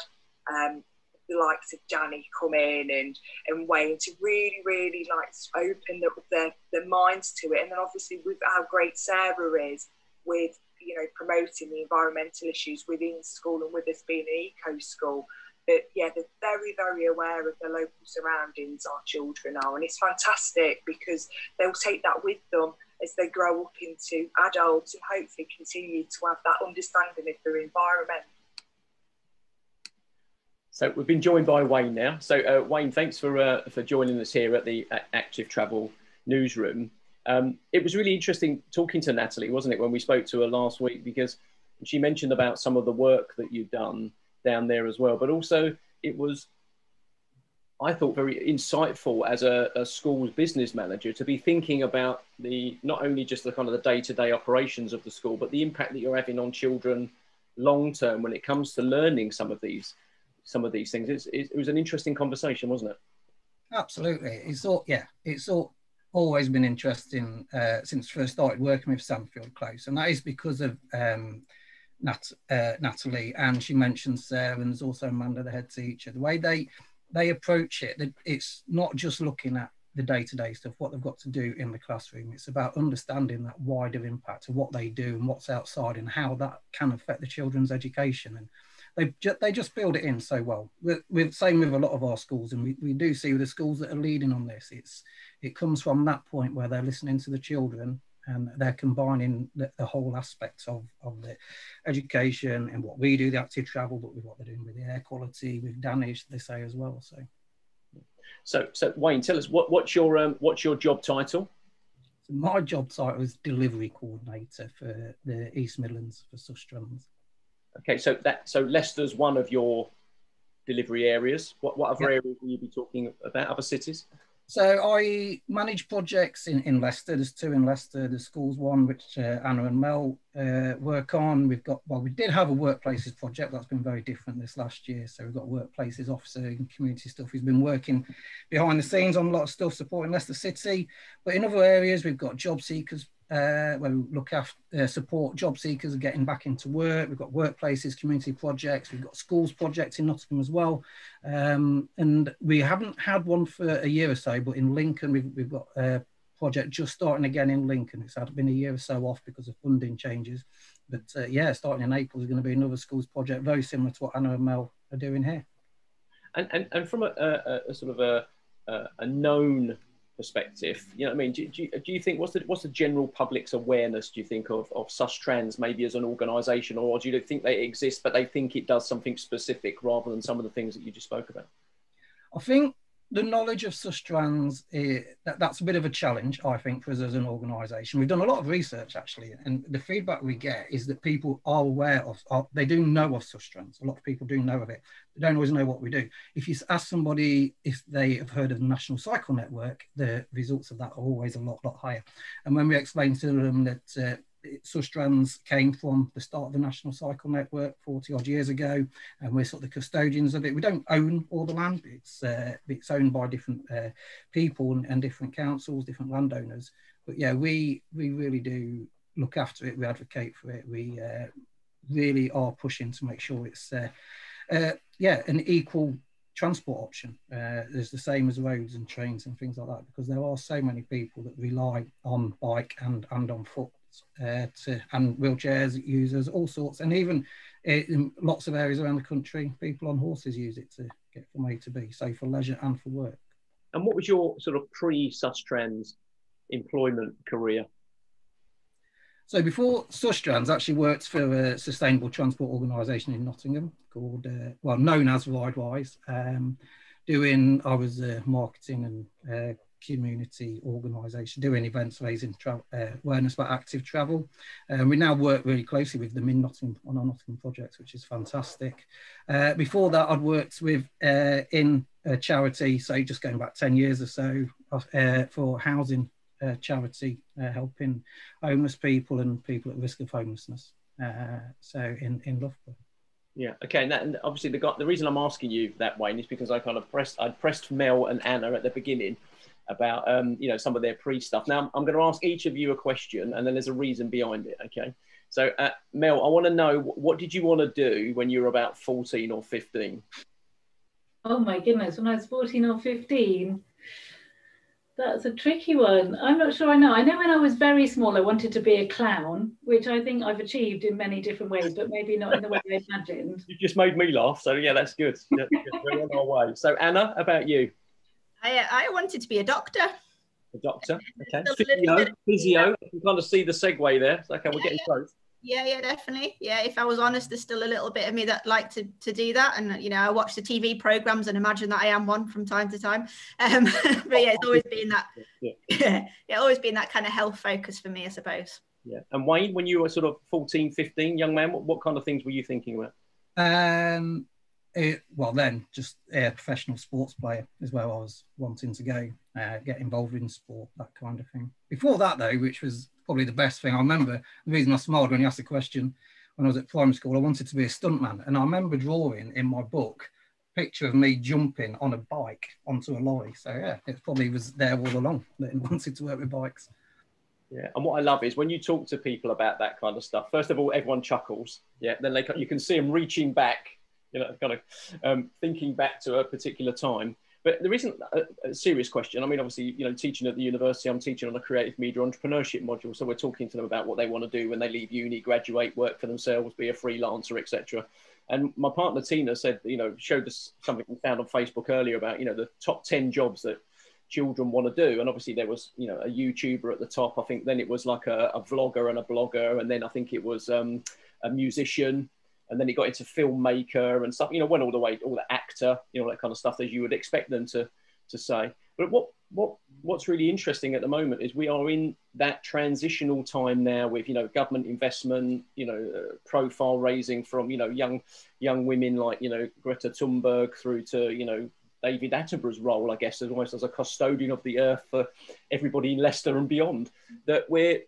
um, the likes of Danny come in and and Wayne to really, really like open the, their minds to it. And then obviously with how great Sarah is with you know promoting the environmental issues within school and with us being an eco school. But yeah, they're very, very aware of the local surroundings our children are. And it's fantastic because they'll take that with them as they grow up into adults and hopefully continue to have that understanding of their environment. So we've been joined by Wayne now. So uh, Wayne, thanks for uh, for joining us here at the uh, Active Travel newsroom. Um, it was really interesting talking to Natalie, wasn't it, when we spoke to her last week because she mentioned about some of the work that you've done down there as well. But also, it was, I thought, very insightful as a, a school's business manager to be thinking about the not only just the kind of the day to day operations of the school, but the impact that you're having on children long term when it comes to learning some of these some of these things. It's, it, it was an interesting conversation, wasn't it? Absolutely. It's all yeah. It's all always been interesting uh, since first started working with Sandfield Close, and that is because of um, Nat, uh, Natalie, and she mentioned Sarah, and there's also Amanda, the head teacher. The way they they approach it, that it's not just looking at the day-to-day stuff, what they've got to do in the classroom. It's about understanding that wider impact of what they do and what's outside, and how that can affect the children's education. And they ju- they just build it in so well. With, with same with a lot of our schools, and we, we do see with the schools that are leading on this, it's it comes from that point where they're listening to the children and they're combining the, the, whole aspects of, of the education and what we do, the active travel, but with what they're doing with the air quality, with damage, they say as well. So, so, so Wayne, tell us what, what's your um, what's your job title? So my job title is delivery coordinator for the East Midlands for Sustrans. Okay, so that so Leicester's one of your delivery areas. What what other yep. areas will you be talking about? Other cities? So I manage projects in, in Leicester. There's two in Leicester. The schools one, which uh, Anna and Mel uh, work on. We've got, well, we did have a workplaces project. That's been very different this last year. So we've got workplaces officer and community stuff. He's been working behind the scenes on a lot of stuff supporting Leicester City. But in other areas, we've got job seekers uh, where we look after uh, support job seekers getting back into work. We've got workplaces, community projects. We've got schools projects in Nottingham as well. Um, and we haven't had one for a year or so, but in Lincoln we've, we've got a project just starting again in Lincoln. It's had been a year or so off because of funding changes. But uh, yeah, starting in April is going to be another schools project, very similar to what Anna and Mel are doing here. And, and, and from a, a, a sort of a, a known perspective. You know what I mean? Do, do, do, you think what's the what's the general public's awareness? Do you think of of Sustrans maybe as an organisation, or do you think they exist but they think it does something specific rather than some of the things that you just spoke about? I think the knowledge of Sustrans, uh, that, that's a bit of a challenge, I think, for us as an organisation. We've done a lot of research actually, and the feedback we get is that people are aware of, are, they do know of Sustrans. A lot of people do know of it. They don't always know what we do. If you ask somebody if they have heard of the National Cycle Network, the results of that are always a lot, lot higher. And when we explain to them that uh, Sustrans came from the start of the National Cycle Network 40 odd years ago, and we're sort of the custodians of it. We don't own all the land, it's, uh, it's owned by different uh, people and, and, different councils, different landowners. But yeah, we, we really do look after it, we advocate for it, we uh, really are pushing to make sure it's, uh, uh, yeah, an equal transport option. Uh, there's the same as roads and trains and things like that because there are so many people that rely on bike and and on foot uh, to and wheelchairs users, all sorts, and even in lots of areas around the country, people on horses use it to get from A to B, so for leisure and for work. And what was your sort of pre-Sustrans employment career? So before Sustrans, actually worked for a sustainable transport organisation in Nottingham called, uh, well, known as Ridewise. Um, doing, I was a marketing and uh, community organisation doing events raising tra- uh, awareness about active travel. Um, we now work really closely with them in Nottingham on our Nottingham project, which is fantastic. Uh, before that, I'd worked with uh, in a charity, so just going back 10 years or so, uh, for housing uh, charity, uh, helping homeless people and people at risk of homelessness. so in, in Loughborough. Yeah. Okay. And, that, and obviously, the, the reason I'm asking you that, Wayne, is because I kind of pressed, I pressed Mel and Anna at the beginning about um, you know some of their pre stuff. Now I'm going to ask each of you a question, and then there's a reason behind it. Okay. So uh, Mel, I want to know what did you want to do when you were about 14 or 15? Oh my goodness, when I was 14 or 15, that's a tricky one. I'm not sure I know. I know when I was very small, I wanted to be a clown, which I think I've achieved in many different ways, but maybe not in the way I imagined. You just made me laugh. So, yeah, that's good. Yeah, we're on our way. So, Anna, about you? I, I wanted to be a doctor. A doctor, okay. Physio, physio. You can kind of see the segue there. So, okay, we're yeah, getting yeah. close. Yeah, yeah, definitely. Yeah, if I was honest, there's still a little bit of me that like to, to do that. And, you know, I watch the TV programs and imagine that I am one from time to time. Um, but yeah, it's always been that, yeah. yeah, always been that kind of health focus for me, I suppose. Yeah. And Wayne, when you were sort of 14, 15, young man, what, what kind of things were you thinking about? Um, it, well, then just a professional sports player is where I was wanting to go, uh, get involved in sport, that kind of thing. Before that, though, which was probably the best thing, I remember the reason I smiled when you asked the question when I was at primary school, I wanted to be a stuntman. And I remember drawing in my book a picture of me jumping on a bike onto a lorry. So, yeah, it probably was there all along that I wanted to work with bikes. Yeah, and what I love is when you talk to people about that kind of stuff. First of all, everyone chuckles. Yeah, then they you can see them reaching back you know, kind of um, thinking back to a particular time. But there isn't a, a, serious question. I mean, obviously, you know, teaching at the university, I'm teaching on a creative media entrepreneurship module. So we're talking to them about what they want to do when they leave uni, graduate, work for themselves, be a freelancer, etc. And my partner Tina said, you know, showed us something we found on Facebook earlier about, you know, the top 10 jobs that children want to do. And obviously there was, you know, a YouTuber at the top. I think then it was like a, a vlogger and a blogger. And then I think it was um, a musician and then he got into filmmaker and stuff. You know, went all the way, all the actor, you know, that kind of stuff that you would expect them to to say. But what what what's really interesting at the moment is we are in that transitional time now with you know government investment, you know, uh, profile raising from you know young young women like you know Greta Thunberg through to you know David Attenborough's role, I guess, as almost as a custodian of the earth for everybody in Leicester and beyond. That we're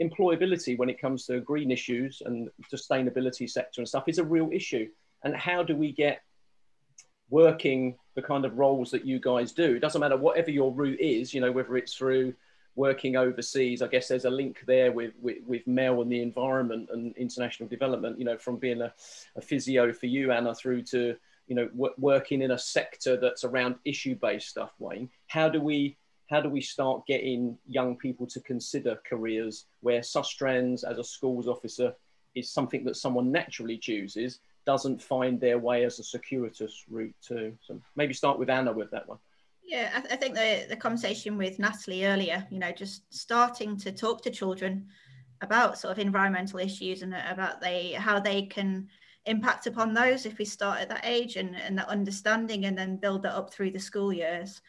employability when it comes to green issues and sustainability sector and stuff is a real issue. And how do we get working the kind of roles that you guys do? It doesn't matter whatever your route is, you know, whether it's through working overseas. I guess there's a link there with, with, with Mel and the environment and international development, you know, from being a, a physio for you, Anna, through to, you know, working in a sector that's around issue based stuff, Wayne. How do we how do we start getting young people to consider careers where Sustrans as a schools officer is something that someone naturally chooses, doesn't find their way as a circuitous route too? So maybe start with Anna with that one. Yeah, I, th- I think the, the conversation with Natalie earlier, you know, just starting to talk to children about sort of environmental issues and about they how they can impact upon those if we start at that age and, and that understanding and then build that up through the school years.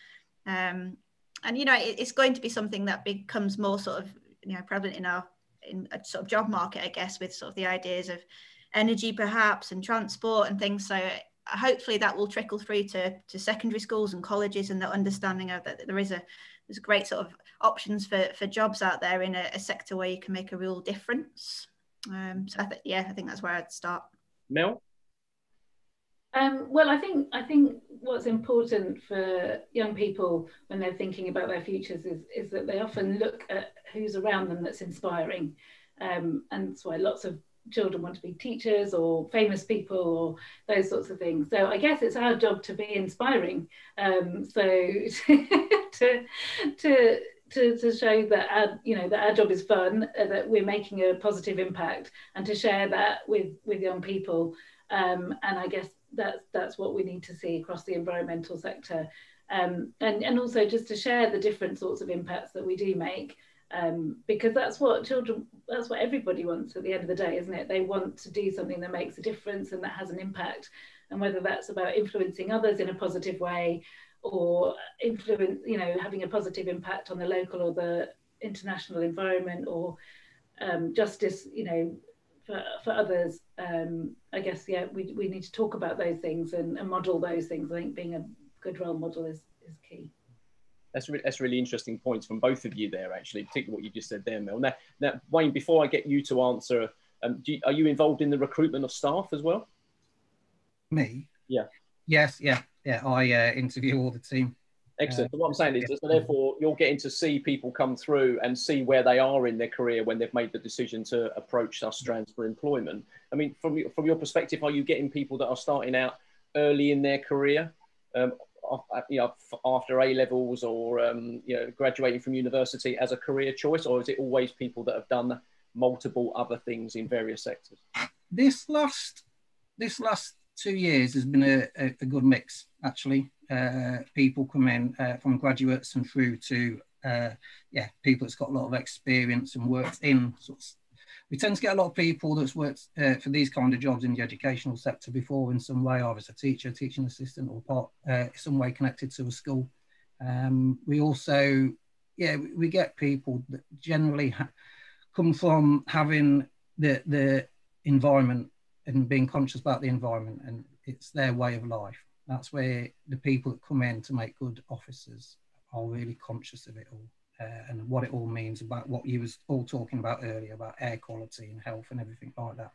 Um, and you know it, it's going to be something that becomes more sort of you know prevalent in our in a sort of job market i guess with sort of the ideas of energy perhaps and transport and things. So hopefully that will trickle through to, to secondary schools and colleges and the understanding of that there is a there's great sort of options for, for jobs out there in a, a sector where you can make a real difference. Um, so I th- yeah i think that's where i'd start. Mel um, well, I think I think what's important for young people when they're thinking about their futures is, is that they often look at who's around them that's inspiring, um, and that's why lots of children want to be teachers or famous people or those sorts of things. So I guess it's our job to be inspiring. Um, so to to to, to show that our, you know that our job is fun, uh, that we're making a positive impact, and to share that with with young people. Um, and I guess that's that's what we need to see across the environmental sector, um, and and also just to share the different sorts of impacts that we do make, um, because that's what children, that's what everybody wants at the end of the day, isn't it? They want to do something that makes a difference and that has an impact, and whether that's about influencing others in a positive way or influence, you know, having a positive impact on the local or the international environment or um, justice, you know, for, for others. Um, I guess, yeah, we, we need to talk about those things and, and model those things. I think being a good role model is, is key. That's, re- that's really interesting points from both of you there, actually, particularly what you just said there, Mel. Now, now Wayne, before I get you to answer, um, you, are you involved in the recruitment of staff as well? Me? Yeah. Yes, yeah yeah, I uh, interview all the team. Excellent. Uh, what I'm saying is, yeah. so therefore, you're getting to see people come through and see where they are in their career when they've made the decision to approach Sustrans for employment. I mean, from from your perspective, are you getting people that are starting out early in their career, um, you know, after A levels or um, you know, graduating from university as a career choice, or is it always people that have done multiple other things in various sectors? This last this last two years has been a, a, a good mix, actually. Uh, people come in uh, from graduates and through to, uh, yeah, people that's got a lot of experience and worked in sort of, we tend to get a lot of people that's worked uh, for these kind of jobs in the educational sector before in some way, either as a teacher, teaching assistant, or part uh, some way connected to a school. Um, we also, yeah, we, we get people that generally come from having the the environment and being conscious about the environment and it's their way of life. That's where the people that come in to make good officers are really conscious of it all uh, and what it all means about what you was all talking about earlier about air quality and health and everything like that.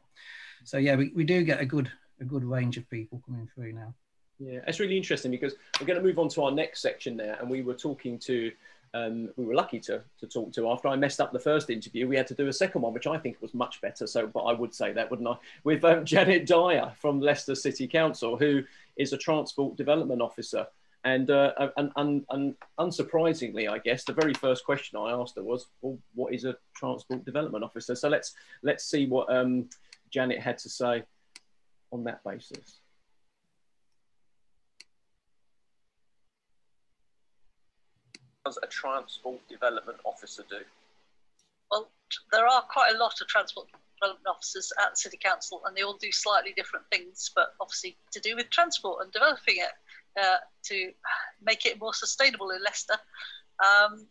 So yeah, we, we do get a good a good range of people coming through now. Yeah, it's really interesting because we're going to move on to our next section there, and we were talking to um, we were lucky to, to talk to. After I messed up the first interview, we had to do a second one, which I think was much better. So, but I would say that, wouldn't I? With um, Janet Dyer from Leicester City Council, who is a transport development officer. And, uh, and, and, and unsurprisingly, I guess the very first question I asked her was, "Well, what is a transport development officer?" So let's let's see what um, Janet had to say on that basis. What does a transport development officer do? Well, there are quite a lot of transport development officers at the City Council, and they all do slightly different things, but obviously to do with transport and developing it uh, to make it more sustainable in Leicester. Um,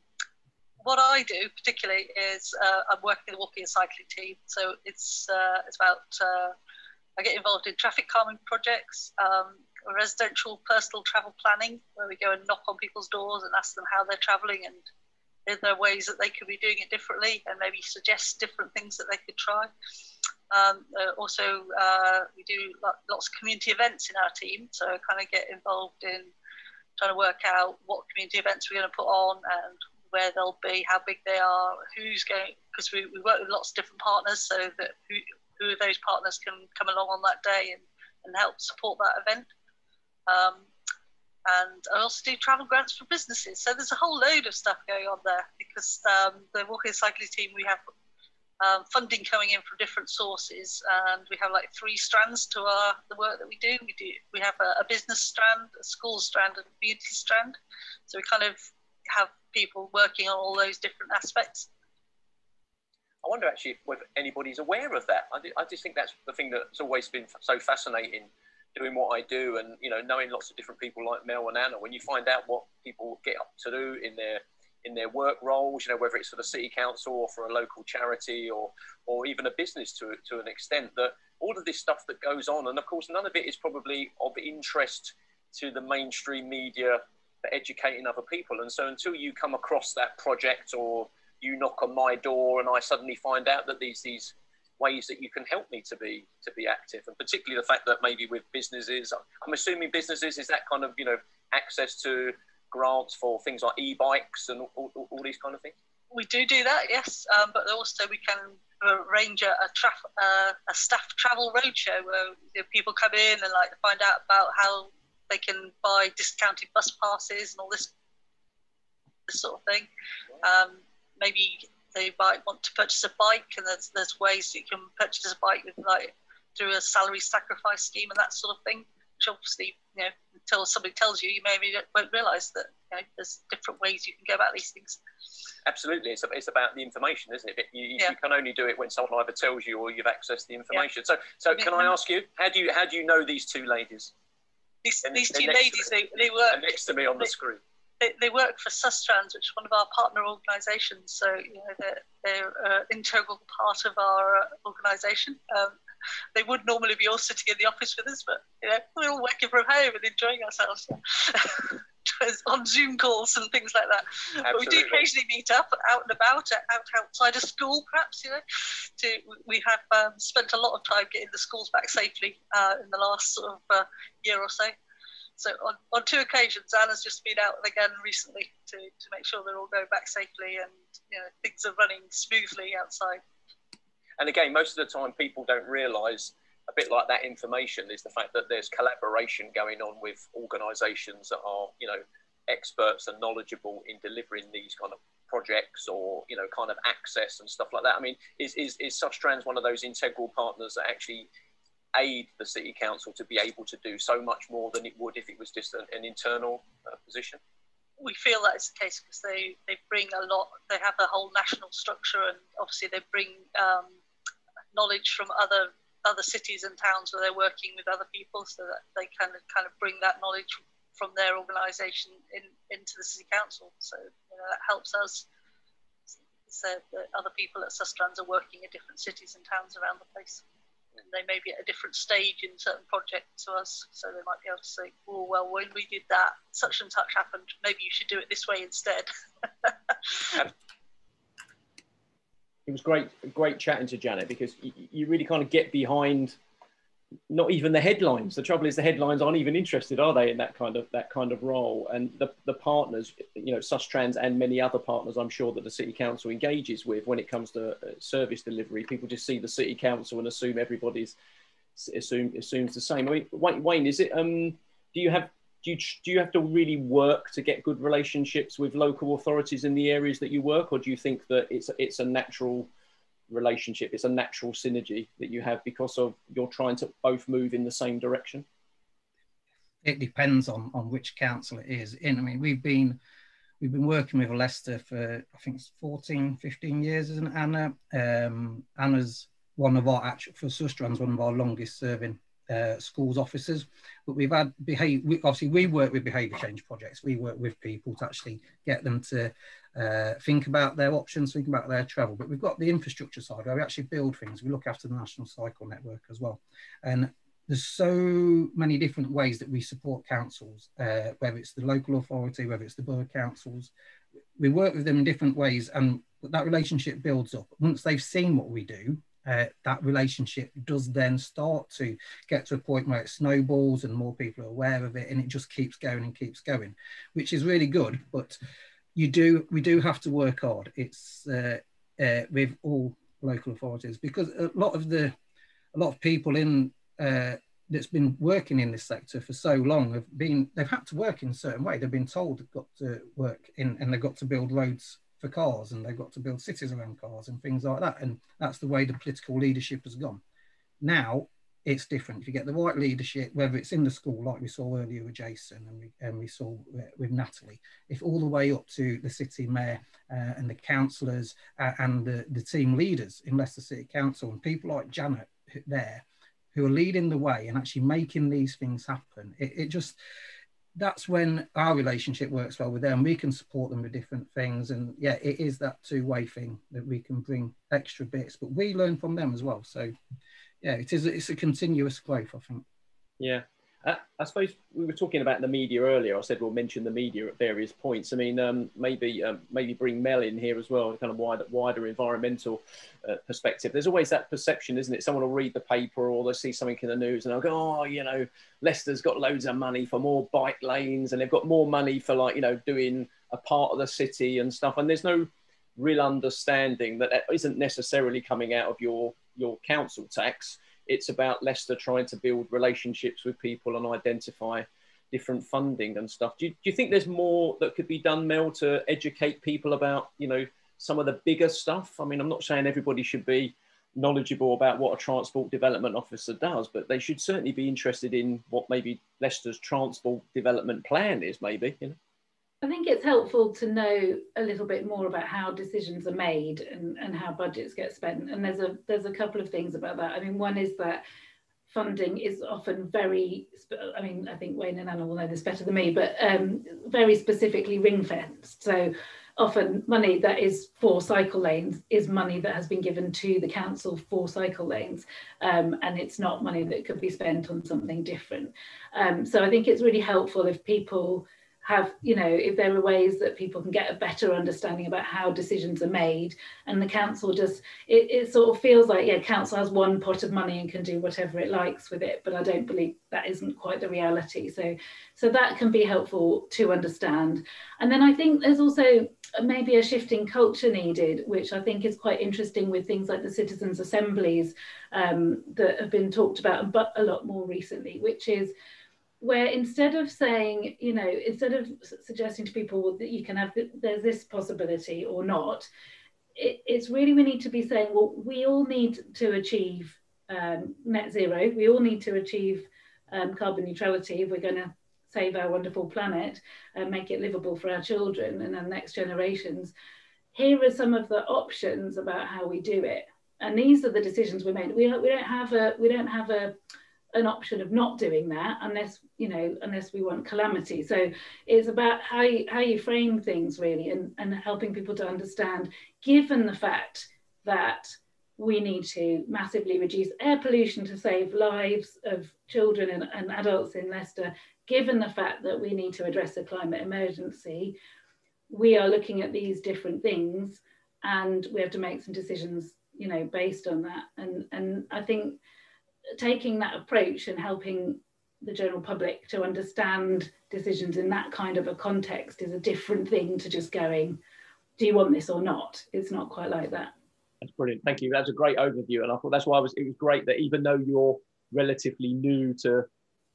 what I do particularly is uh, I'm working with the walking and cycling team, so it's uh, it's about uh, I get involved in traffic calming projects, um, residential personal travel planning, where we go and knock on people's doors and ask them how they're traveling and if there are ways that they could be doing it differently and maybe suggest different things that they could try. Um, uh, also, uh, we do lots of community events in our team, so I kind of get involved in trying to work out what community events we're going to put on and where they'll be, how big they are, who's going, because we, we work with lots of different partners, so that who, who of those partners can come along on that day and, and help support that event. Um, and I also do travel grants for businesses. So there's a whole load of stuff going on there because um, the walking and cycling team, we have um, funding coming in from different sources, and we have like three strands to our the work that we do. We do we have a, a business strand, a school strand, and a beauty strand. So we kind of have people working on all those different aspects. I wonder actually if anybody's aware of that. I, I just think that's the thing that's always been so fascinating doing what I do and you know knowing lots of different people like Mel and Anna, when you find out what people get up to do in their in their work roles, you know whether it's for the city council or for a local charity or or even a business to to an extent that all of this stuff that goes on, and of course none of it is probably of interest to the mainstream media for educating other people. And so until you come across that project or you knock on my door and I suddenly find out that these these ways that you can help me to be to be active. And particularly the fact that maybe with businesses i'm assuming businesses is that kind of you know access to grants for things like e-bikes and all, all, all these kind of things? We do do that yes. Um, but also we can arrange a, a, traf- uh, a staff travel roadshow where you know, people come in and like find out about how they can buy discounted bus passes and all this, this sort of thing. Um, maybe they might want to purchase a bike, and there's there's ways you can purchase a bike with like through a salary sacrifice scheme and that sort of thing. Which obviously, you know, until somebody tells you, you maybe won't realise that you know, there's different ways you can go about these things. Absolutely, it's, it's about the information, isn't it? You, yeah. you, can only do it when someone either tells you or you've accessed the information. Yeah. So, so can I mm-hmm. ask you, how do you how do you know these two ladies? These, these two ladies, they, they work next to me on they, the screen. They, they work for Sustrans, which is one of our partner organisations. So you know they're, they're an integral part of our uh, organisation. Um, they would normally be all sitting in the office with us, but you know we're all working from home and enjoying ourselves. on Zoom calls and things like that. Absolutely. But we do occasionally meet up out and about, out outside of school, perhaps. You know, to we have um, spent a lot of time getting the schools back safely uh, in the last sort of uh, year or so. So on, on two occasions, Anna's just been out again recently to, to make sure they're all going back safely and you know things are running smoothly outside. And again, most of the time, people don't realise a bit like that information is the fact that there's collaboration going on with organisations that are, you know, experts and knowledgeable in delivering these kind of projects or, you know, kind of access and stuff like that. I mean, is, is, is Sustrans one of those integral partners that actually aid the city council to be able to do so much more than it would if it was just an, an internal uh, position? we feel that is the case because they, they bring a lot, they have a whole national structure and obviously they bring um, knowledge from other other cities and towns where they're working with other people so that they can kind of bring that knowledge from their organisation in, into the city council. So you know, that helps us. So that other people at Sustrans are working in different cities and towns around the place. They may be at a different stage in certain projects to us. So they might be able to say, oh, well, when we did that, such and such happened. Maybe you should do it this way instead. it was great, great chatting to Janet because you, you really kind of get behind not even the headlines. The trouble is the headlines aren't even interested, are they, in that kind of that kind of role? And the, the partners, you know, Sustrans and many other partners, I'm sure that the city council engages with when it comes to uh, service delivery. People just see the city council and assume everybody's assume assumes the same. I mean, Wayne, is it? Um, do you have do you, do you have to really work to get good relationships with local authorities in the areas that you work, or do you think that it's it's a natural relationship, it's a natural synergy that you have because of you're trying to both move in the same direction? It depends on on which council it is in. I mean, we've been we've been working with Leicester for I think it's 14, 15 years, isn't it, Anna? Um, Anna's one of our actual for Sustrans, one of our longest serving uh, schools officers. But we've had behavior, we, obviously we work with behaviour change projects. We work with people to actually get them to uh, think about their options, think about their travel. But we've got the infrastructure side where we actually build things. We look after the National Cycle Network as well. And there's so many different ways that we support councils, uh, whether it's the local authority, whether it's the borough councils. We work with them in different ways and that relationship builds up. Once they've seen what we do, uh, that relationship does then start to get to a point where it snowballs and more people are aware of it and it just keeps going and keeps going which is really good but you do we do have to work hard it's uh, uh, with all local authorities because a lot of the a lot of people in uh, that's been working in this sector for so long have been they've had to work in a certain way they've been told they've got to work in and they've got to build roads for cars and they've got to build cities around cars and things like that. And that's the way the political leadership has gone. Now it's different. If you get the right leadership, whether it's in the school, like we saw earlier with Jason and we, and we saw with Natalie, if all the way up to the city mayor uh, and the councillors uh, and the, the team leaders in Leicester City Council and people like Janet there who are leading the way and actually making these things happen, it, it just, that's when our relationship works well with them. We can support them with different things, and yeah, it is that two-way thing that we can bring extra bits, but we learn from them as well. So yeah, it is. It's a continuous growth, I think. Yeah, uh, I suppose we were talking about the media earlier. I said we'll mention the media at various points. I mean, um, maybe um, maybe bring Mel in here as well, kind of wider wider environmental uh, perspective. There's always that perception, isn't it? Someone will read the paper or they'll see something in the news and they'll go, "Oh, you know, Leicester's got loads of money for more bike lanes and they've got more money for like you know doing a part of the city and stuff." And there's no real understanding that that isn't necessarily coming out of your your council tax. It's about Leicester trying to build relationships with people and identify different funding and stuff. Do you, do you think there's more that could be done, Mel, to educate people about, you know, some of the bigger stuff? I mean, I'm not saying everybody should be knowledgeable about what a transport development officer does, but they should certainly be interested in what maybe Leicester's transport development plan is, maybe, you know. I think it's helpful to know a little bit more about how decisions are made and, and how budgets get spent. And there's a there's a couple of things about that. I mean, one is that funding is often very, I mean, I think Wayne and Anna will know this better than me, but um, very specifically ring fenced. So often money that is for cycle lanes is money that has been given to the council for cycle lanes um, and it's not money that could be spent on something different. Um, so I think it's really helpful if people have, you know, if there are ways that people can get a better understanding about how decisions are made and the council just, it, it sort of feels like, yeah, council has one pot of money and can do whatever it likes with it, but I don't believe that isn't quite the reality. So, so that can be helpful to understand. And then I think there's also maybe a shifting culture needed, which I think is quite interesting with things like the citizens' assemblies um, that have been talked about, but a lot more recently, which is where instead of saying, you know, instead of suggesting to people that you can have, there's this possibility or not, it, it's really we need to be saying, well, we all need to achieve um, net zero. We all need to achieve um, carbon neutrality if we're going to save our wonderful planet and make it livable for our children and our next generations. Here are some of the options about how we do it, and these are the decisions we made. We we don't have a we don't have a an option of not doing that unless you know unless we want calamity. So it's about how you how you frame things really and and helping people to understand given the fact that we need to massively reduce air pollution to save lives of children and, and adults in Leicester given the fact that we need to address a climate emergency we are looking at these different things and we have to make some decisions you know based on that. And and I think taking that approach and helping the general public to understand decisions in that kind of a context is a different thing to just going, do you want this or not? It's not quite like that. That's brilliant. Thank you. That's a great overview. And I thought that's why I was, it was great that even though you're relatively new to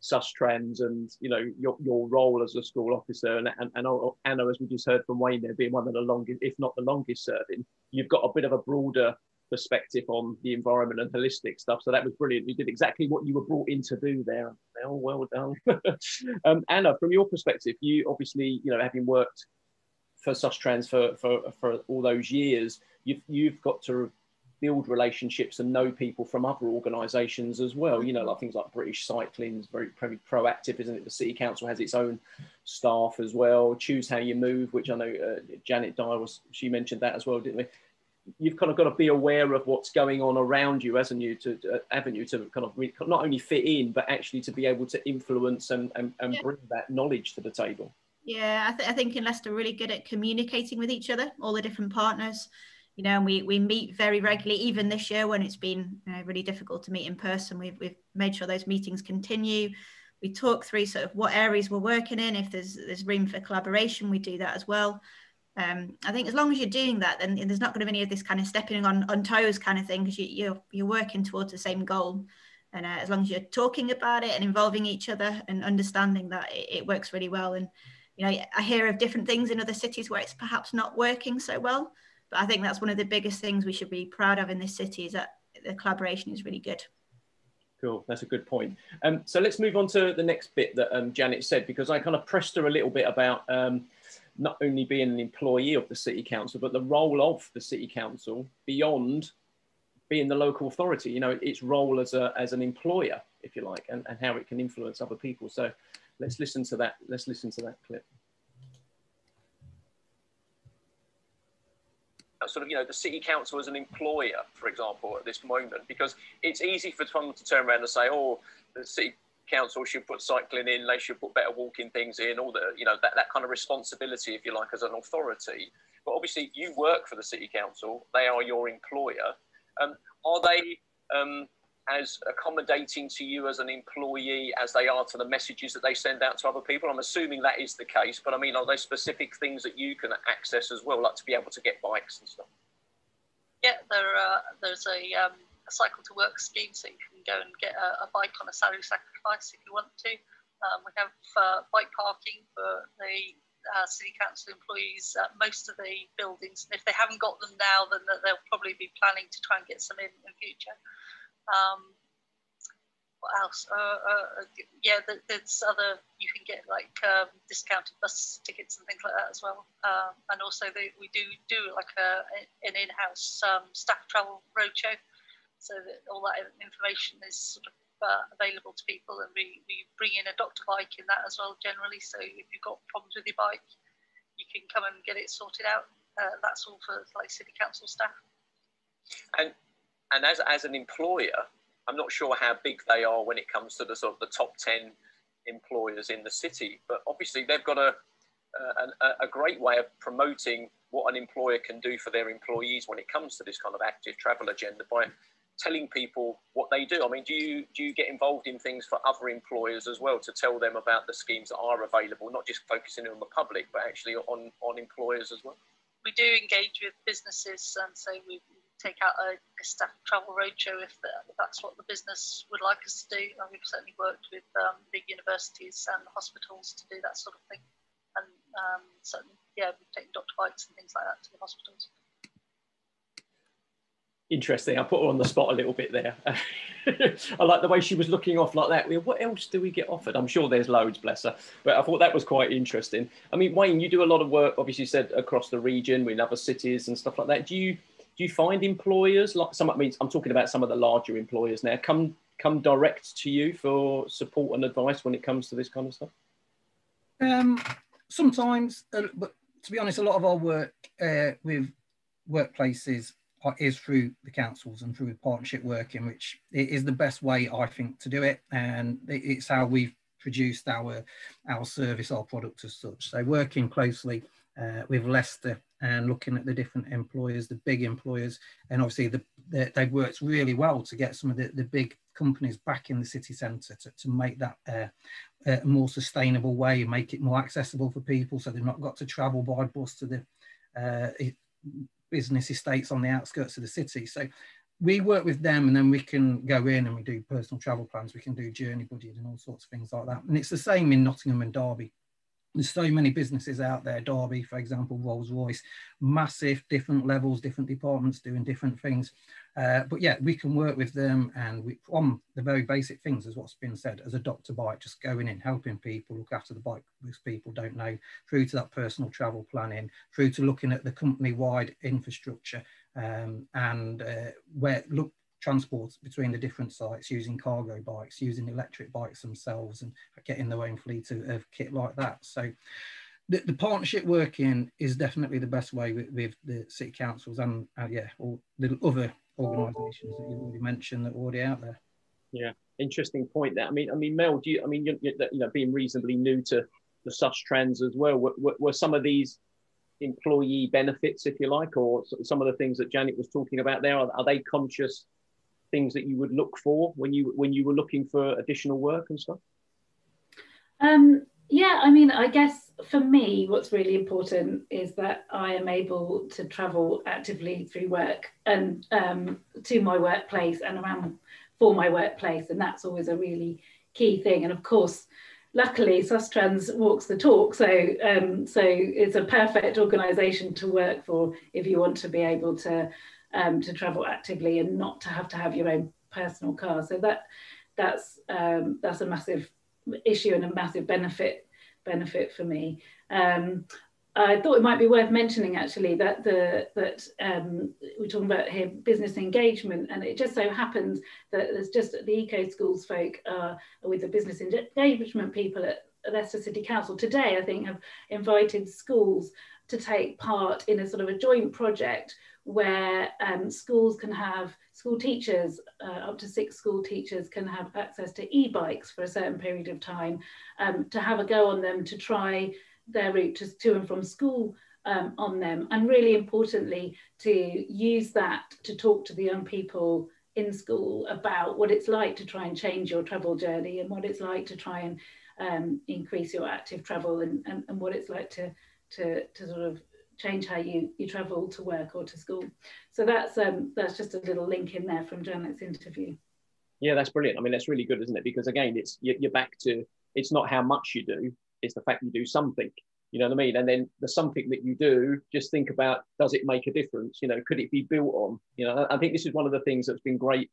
Sustrans and, you know, your, your role as a school officer and, and, and Anna, as we just heard from Wayne there, being one of the longest, if not the longest serving, you've got a bit of a broader perspective on the environment and holistic stuff. So that was brilliant. You did exactly what you were brought in to do there. Well done. um, Anna, from your perspective, you obviously, you know, having worked for Sustrans for, for, for all those years, you've, you've got to build relationships and know people from other organisations as well. You know, like things like British Cycling is very, very proactive, isn't it? The City Council has its own staff as well. Choose How You Move, which I know uh, Janet Dyer was, she mentioned that as well, didn't we? You've kind of got to be aware of what's going on around you, hasn't you, to uh, avenue to kind of re- not only fit in, but actually to be able to influence and, and, and yeah. bring that knowledge to the table. Yeah, I, th- I think in Leicester, really good at communicating with each other, all the different partners. You know, and we, we meet very regularly, even this year when it's been you know, really difficult to meet in person. We've, we've made sure those meetings continue. We talk through sort of what areas we're working in. If there's there's room for collaboration, we do that as well um, I think as long as you're doing that, then there's not going to be any of this kind of stepping on, on toes kind of thing because you, you're, you're working towards the same goal. And uh, as long as you're talking about it and involving each other and understanding that it, it, works really well. And, you know, I hear of different things in other cities where it's perhaps not working so well. But I think that's one of the biggest things we should be proud of in this city is that the collaboration is really good. Cool, that's a good point. Um, so let's move on to the next bit that um, Janet said, because I kind of pressed her a little bit about um, not only being an employee of the city council, but the role of the city council beyond being the local authority, you know, its role as, a, as an employer, if you like, and, and how it can influence other people. So let's listen to that. Let's listen to that clip. Uh, sort of, you know, the city council as an employer, for example, at this moment, because it's easy for someone to turn around and say, oh, the city council should put cycling in, they should put better walking things in, all the, you know, that, that kind of responsibility, if you like, as an authority. But obviously, you work for the city council, they are your employer. Um, are they, um, as accommodating to you as an employee as they are to the messages that they send out to other people? I'm assuming that is the case, but I mean, are there specific things that you can access as well, like to be able to get bikes and stuff? Yeah, there are, there's a, um, a cycle to work scheme, so you can go and get a, a bike on a salary sacrifice if you want to. Um, we have uh, bike parking for the uh, city council employees at most of the buildings. And if they haven't got them now, then they'll probably be planning to try and get some in in future. Um, what else? Uh, uh, yeah, there's other, you can get like um, discounted bus tickets and things like that as well. Um, and also they, we do do like a, an in-house um, staff travel roadshow. So that all that information is sort of uh, available to people and we, we bring in a doctor bike in that as well generally. So if you've got problems with your bike, you can come and get it sorted out. Uh, that's all for like city council staff. And and as, as an employer, I'm not sure how big they are when it comes to the sort of the top 10 employers in the city, but obviously they've got a, a, a great way of promoting what an employer can do for their employees when it comes to this kind of active travel agenda by telling people what they do. I mean, do you do you get involved in things for other employers as well to tell them about the schemes that are available, not just focusing on the public, but actually on on employers as well? We do engage with businesses, and so we take out a, a staff travel roadshow if, the, if, that's what the business would like us to do. And we've certainly worked with um, big universities and hospitals to do that sort of thing. And um, certainly, yeah, we've taken doctor bikes and things like that to the hospitals. Interesting. I put her on the spot a little bit there. I like the way she was looking off like that. What else do we get offered? I'm sure there's loads, bless her. But I thought that was quite interesting. I mean, Wayne, you do a lot of work, obviously, said across the region, in other cities and stuff like that. Do you do you find employers like some? I mean, I'm talking about some of the larger employers now. Come come direct to you for support and advice when it comes to this kind of stuff. Um, sometimes, uh, but to be honest, a lot of our work uh, with workplaces is through the councils and through partnership working, which is the best way I think to do it, and it's how we've produced our our service, our product as such. So working closely uh, with Leicester and looking at the different employers, the big employers, and obviously the, the, they've worked really well to get some of the, the big companies back in the city centre to, to make that uh, a more sustainable way, make it more accessible for people so they've not got to travel by bus to the uh, business estates on the outskirts of the city. So we work with them and then we can go in and we do personal travel plans, we can do journey budget and all sorts of things like that. And it's the same in Nottingham and Derby there's so many businesses out there derby for example rolls royce massive different levels different departments doing different things. Uh, but yeah we can work with them and we on the very basic things as what's been said as a doctor bike just going in helping people look after the bike most people don't know through to that personal travel planning through to looking at the company wide infrastructure um, and uh, where look transport between the different sites using cargo bikes, using electric bikes themselves and getting their own fleet of, of kit like that. So the, the, partnership working is definitely the best way with, with the city councils and uh, yeah, all the other organisations that you've already mentioned that are already out there. Yeah, interesting point there. I mean, I mean, Mel, do you? I mean, you, you know, being reasonably new to the Sustrans as well, were, were, were some of these employee benefits, if you like, or some of the things that Janet was talking about there, are, are they conscious things that you would look for when you when you were looking for additional work and stuff? Um, yeah, I mean, I guess for me, what's really important is that I am able to travel actively through work and um, to my workplace and around for my workplace, and that's always a really key thing. And of course, luckily, Sustrans walks the talk, so um, so it's a perfect organisation to work for if you want to be able to um, to travel actively and not to have to have your own personal car. So that that's um, that's a massive issue and a massive benefit benefit for me. Um, I thought it might be worth mentioning actually that the that um, we're talking about here business engagement, and it just so happens that there's just the eco schools folk uh, with the business engagement people at Leicester City Council today. I think have invited schools to take part in a sort of a joint project where um, schools can have school teachers, uh, up to six school teachers can have access to e-bikes for a certain period of time um, to have a go on them to try their route to, to and from school um, on them. And really importantly to use that to talk to the young people in school about what it's like to try and change your travel journey and what it's like to try and um, increase your active travel and, and, and what it's like to, to, to sort of change how you, you travel to work or to school. So that's um, that's just a little link in there from Janet's interview. Yeah, that's brilliant. I mean, that's really good, isn't it? Because again, it's you're back to it's not how much you do, it's the fact you do something. You know what I mean? And then the something that you do, just think about does it make a difference? You know, could it be built on? You know, I think this is one of the things that's been great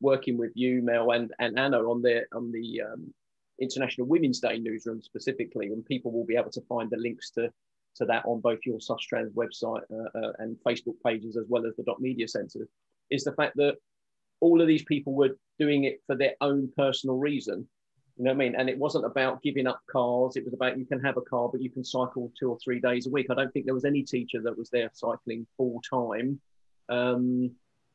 working with you, Mel, and, and Anna on the on the um, International Women's Day newsroom specifically, and people will be able to find the links to to that on both your Sustrans website uh, uh, and Facebook pages as well as the Dot Media Centre, is the fact that all of these people were doing it for their own personal reason you know what I mean? And it wasn't about giving up cars. It was about you can have a car, but you can cycle two or three days a week. I don't think there was any teacher that was there cycling full time, um,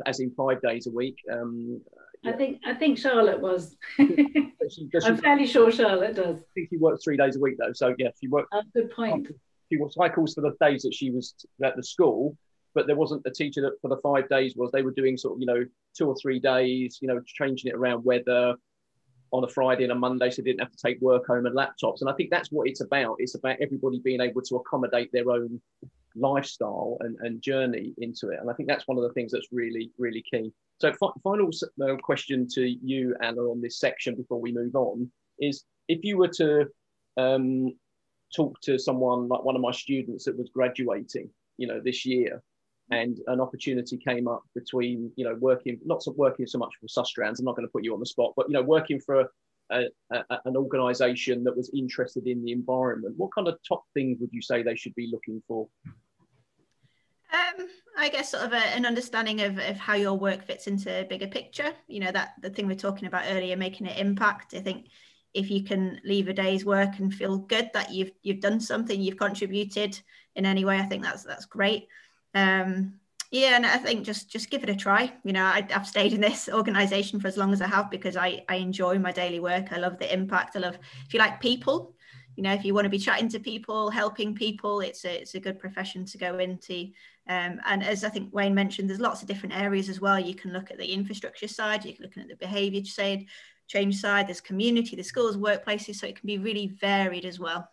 as in five days a week. Um, yeah. I think I think Charlotte was. she, I'm fairly sure Charlotte does. I think she works three days a week though. So yeah, she worked. Oh, good point. She cycles for the days that she was at the school, but there wasn't a teacher that for the five days was they were doing sort of you know two or three days, you know, changing it around weather on a Friday and a Monday, so they didn't have to take work home and laptops. And I think that's what it's about. It's about everybody being able to accommodate their own lifestyle and, and journey into it. And I think that's one of the things that's really, really key. So, final uh, question to you, Anna, on this section before we move on is if you were to um, talk to someone like one of my students that was graduating, you know, this year, and an opportunity came up between you know working not so working so much for Sustrans. I'm not going to put you on the spot, but you know working for a, a, an organisation that was interested in the environment. What kind of top things would you say they should be looking for? Um, I guess sort of a, an understanding of, of how your work fits into a bigger picture. You know that the thing we are talking about earlier, making an impact. I think if you can leave a day's work and feel good that you've you've done something, you've contributed in any way, I think that's that's great um, yeah, and I think just just give it a try. You know, I, have stayed in this organization for as long as I have because I I enjoy my daily work. I love the impact. I love if you like people. You know, if you want to be chatting to people, helping people, it's a it's a good profession to go into. Um, and as I think Wayne mentioned, there's lots of different areas as well. You can look at the infrastructure side, you can look at the behaviour side, change side. There's community, the schools, workplaces, so it can be really varied as well.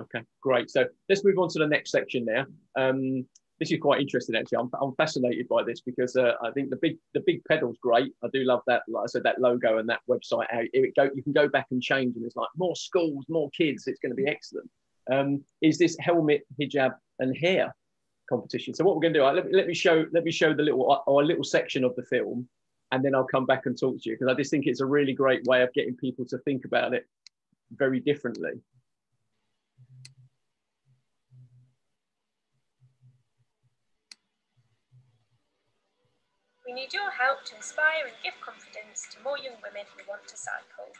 Okay, great. So let's move on to the next section now. Um, this is quite interesting actually. I'm, I'm fascinated by this because uh, I think the big the big pedal's great. I do love that. Like I said, that logo and that website. It go, you can go back and change, and it's like more schools, more kids. It's going to be excellent. Um, is this helmet, hijab, and hair competition? So what we're going to do? Let, let me show let me show the little a little section of the film, and then I'll come back and talk to you because I just think it's a really great way of getting people to think about it very differently. We need your help to inspire and give confidence to more young women who want to cycle.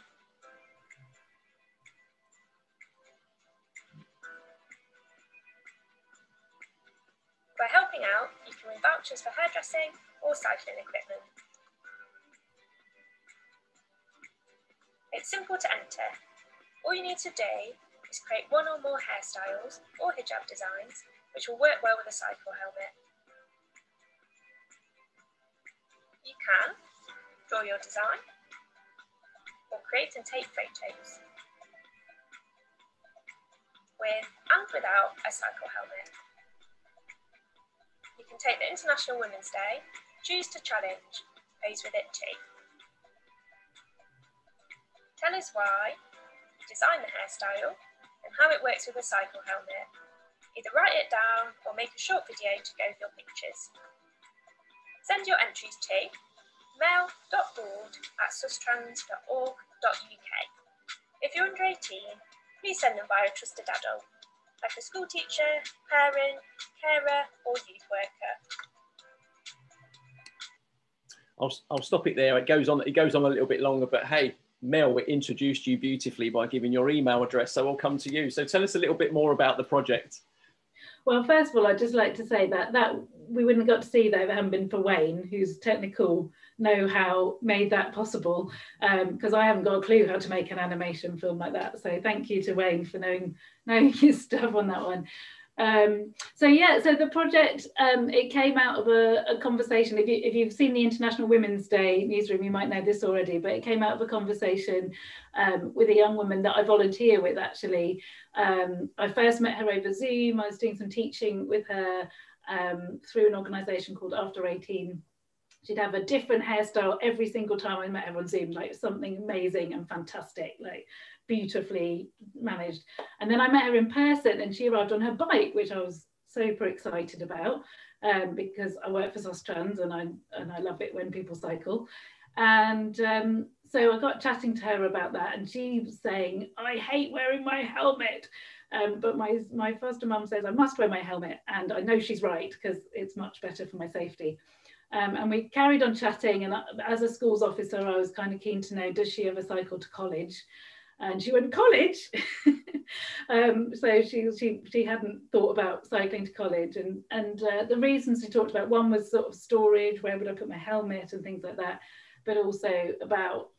By helping out, you can win vouchers for hairdressing or cycling equipment. It's simple to enter. All you need to do is create one or more hairstyles or hijab designs which will work well with a cycle helmet. You can draw your design or create and take photos with and without a cycle helmet. You can take the International Women's Day, choose to challenge, pose with it too. Tell us why you designed the hairstyle and how it works with a cycle helmet. Either write it down or make a short video to go with your pictures. Send your entries to mail.board at sustrans.org.uk. If you're under 18, please send them via a trusted adult, like a school teacher, parent, carer, or youth worker. I'll, I'll stop it there. It goes on. It goes on a little bit longer, but hey, Mel, we introduced you beautifully by giving your email address, so I'll come to you. So tell us a little bit more about the project. Well, first of all, I'd just like to say that that we wouldn't have got to see that if it hadn't been for Wayne, whose technical know-how made that possible. Because um, I haven't got a clue how to make an animation film like that. So thank you to Wayne for knowing knowing his stuff on that one. Um, so yeah, so the project um, it came out of a, a, conversation. If, you, if you've seen the International Women's Day newsroom, you might know this already. But it came out of a conversation um, with a young woman that I volunteer with. Actually, um, I first met her over Zoom. I was doing some teaching with her um, through an organisation called After 18 she'd have a different hairstyle every single time I met her on Zoom, like something amazing and fantastic, like beautifully managed. And then I met her in person and she arrived on her bike, which I was super excited about um, because I work for Sustrans and I, and I love it when people cycle. And um, so I got chatting to her about that and she was saying, I hate wearing my helmet. Um, but my, my foster mum says I must wear my helmet and I know she's right because it's much better for my safety. Um, and we carried on chatting and as a schools officer I was kind of keen to know does she ever cycle to college and she went to college. um, so she, she, she hadn't thought about cycling to college. And, and uh, the reasons she talked about, one was sort of storage, where would I put my helmet and things like that, but also about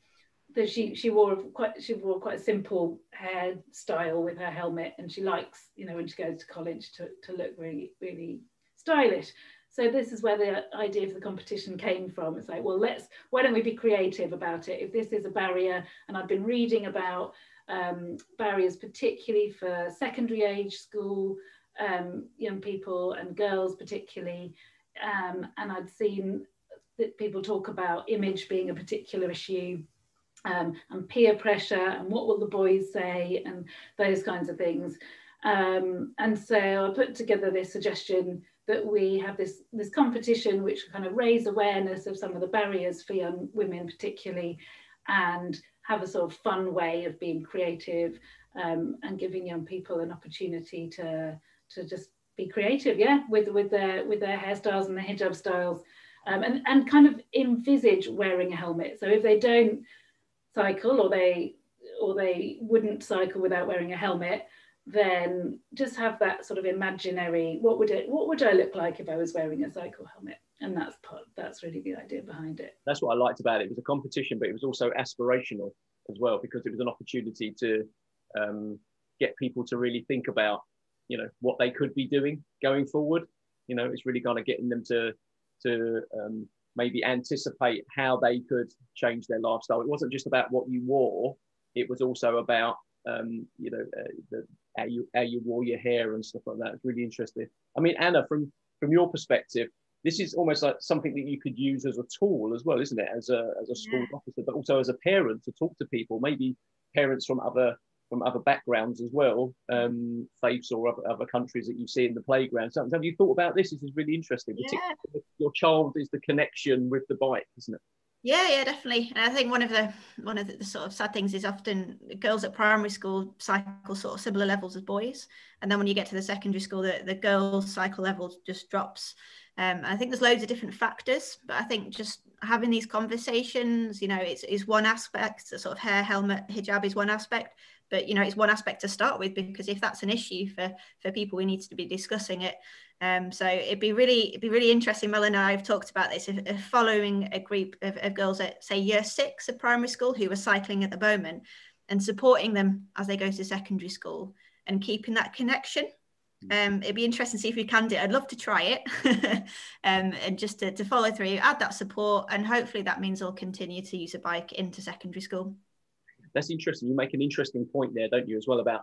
that she, she wore quite, she wore quite a simple hairstyle with her helmet and she likes, you know, when she goes to college to, to look really, really stylish. So this is where the idea of the competition came from. It's like, well, let's, why don't we be creative about it? If this is a barrier, and I've been reading about um, barriers, particularly for secondary age school um, young people and girls particularly, um, and I'd seen that people talk about image being a particular issue um, and peer pressure and what will the boys say and those kinds of things. Um, and so I put together this suggestion that we have this, this competition which kind of raise awareness of some of the barriers for young women particularly and have a sort of fun way of being creative um, and giving young people an opportunity to, to just be creative, yeah, with, with, their, with their hairstyles and their hijab styles um, and, and kind of envisage wearing a helmet. So if they don't cycle or they, or they wouldn't cycle without wearing a helmet, then just have that sort of imaginary what would it what would I look like if I was wearing a cycle helmet? And that's part that's really the idea behind it. That's what I liked about it. It was a competition but it was also aspirational as well because it was an opportunity to um, get people to really think about you know what they could be doing going forward. You know it's really kind of getting them to to um, maybe anticipate how they could change their lifestyle. It wasn't just about what you wore. It was also about um, you know, uh, the, how you how you wore your hair and stuff like that. It's really interesting. I mean, Anna, from from your perspective, this is almost like something that you could use as a tool as well, isn't it? As a as a school yeah. officer, but also as a parent to talk to people, maybe parents from other from other backgrounds as well, um, faiths or other, other countries that you see in the playground. So, have you thought about this? This is really interesting. Yeah. Your child is the connection with the bike, isn't it? Yeah, yeah, definitely. And I think one of the one of the, the, sort of sad things is often girls at primary school cycle sort of similar levels as boys, and then when you get to the secondary school, the, the girls cycle level just drops. Um, I think there's loads of different factors, but I think just having these conversations, you know, it's is one aspect. The sort of hair, helmet, hijab is one aspect, but you know, it's one aspect to start with because if that's an issue for for people, we need to be discussing it. Um, so it'd be really it'd be really interesting. Mel and I have talked about this. If, if following a group of, of, girls at say year six of primary school who are cycling at the moment, and supporting them as they go to secondary school and keeping that connection. Um, it'd be interesting to see if we can do it. I'd love to try it um, and just to, to follow through, add that support, and hopefully that means they'll continue to use a bike into secondary school. That's interesting. You make an interesting point there, don't you, as well about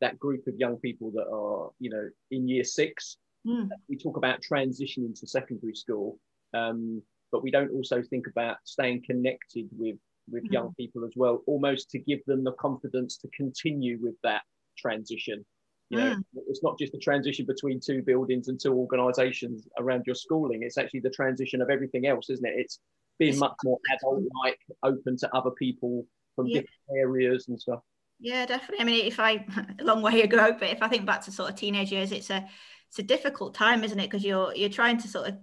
that group of young people that are, you know, in year six Mm. We talk about transitioning to secondary school, um, but we don't also think about staying connected with with mm. young people as well, almost to give them the confidence to continue with that transition. You know, mm. it's not just the transition between two buildings and two organisations around your schooling. It's actually the transition of everything else, isn't it? It's being much more adult-like, open to other people from yeah. different areas and stuff. Yeah, definitely. I mean, if I a long way ago, but if I think back to sort of teenage years, it's a it's a difficult time, isn't it? Because you're you're trying to sort of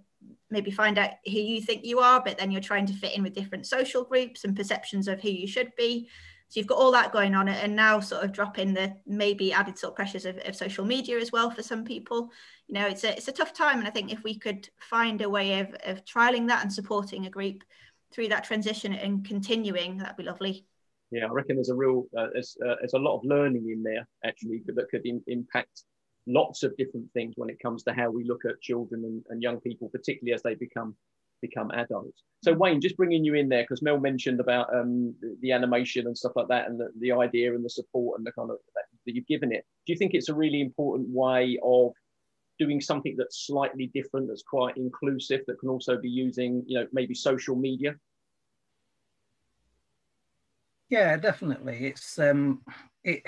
maybe find out who you think you are, but then you're trying to fit in with different social groups and perceptions of who you should be. So you've got all that going on, and now sort of drop in the maybe added sort of pressures of, of social media as well for some people. You know, it's a it's a tough time, and I think if we could find a way of of trialing that and supporting a group through that transition and continuing, that'd be lovely. Yeah, I reckon there's a real uh, there's uh, there's a lot of learning in there actually that could in, impact lots of different things when it comes to how we look at children and, and young people, particularly as they become become adults. So Wayne, just bringing you in there because Mel mentioned about um, the, the, animation and stuff like that, and the, the idea and the support and the kind of that, that you've given it. Do you think it's a really important way of doing something that's slightly different, that's quite inclusive, that can also be using, you know, maybe social media? Yeah, definitely. It's um, it.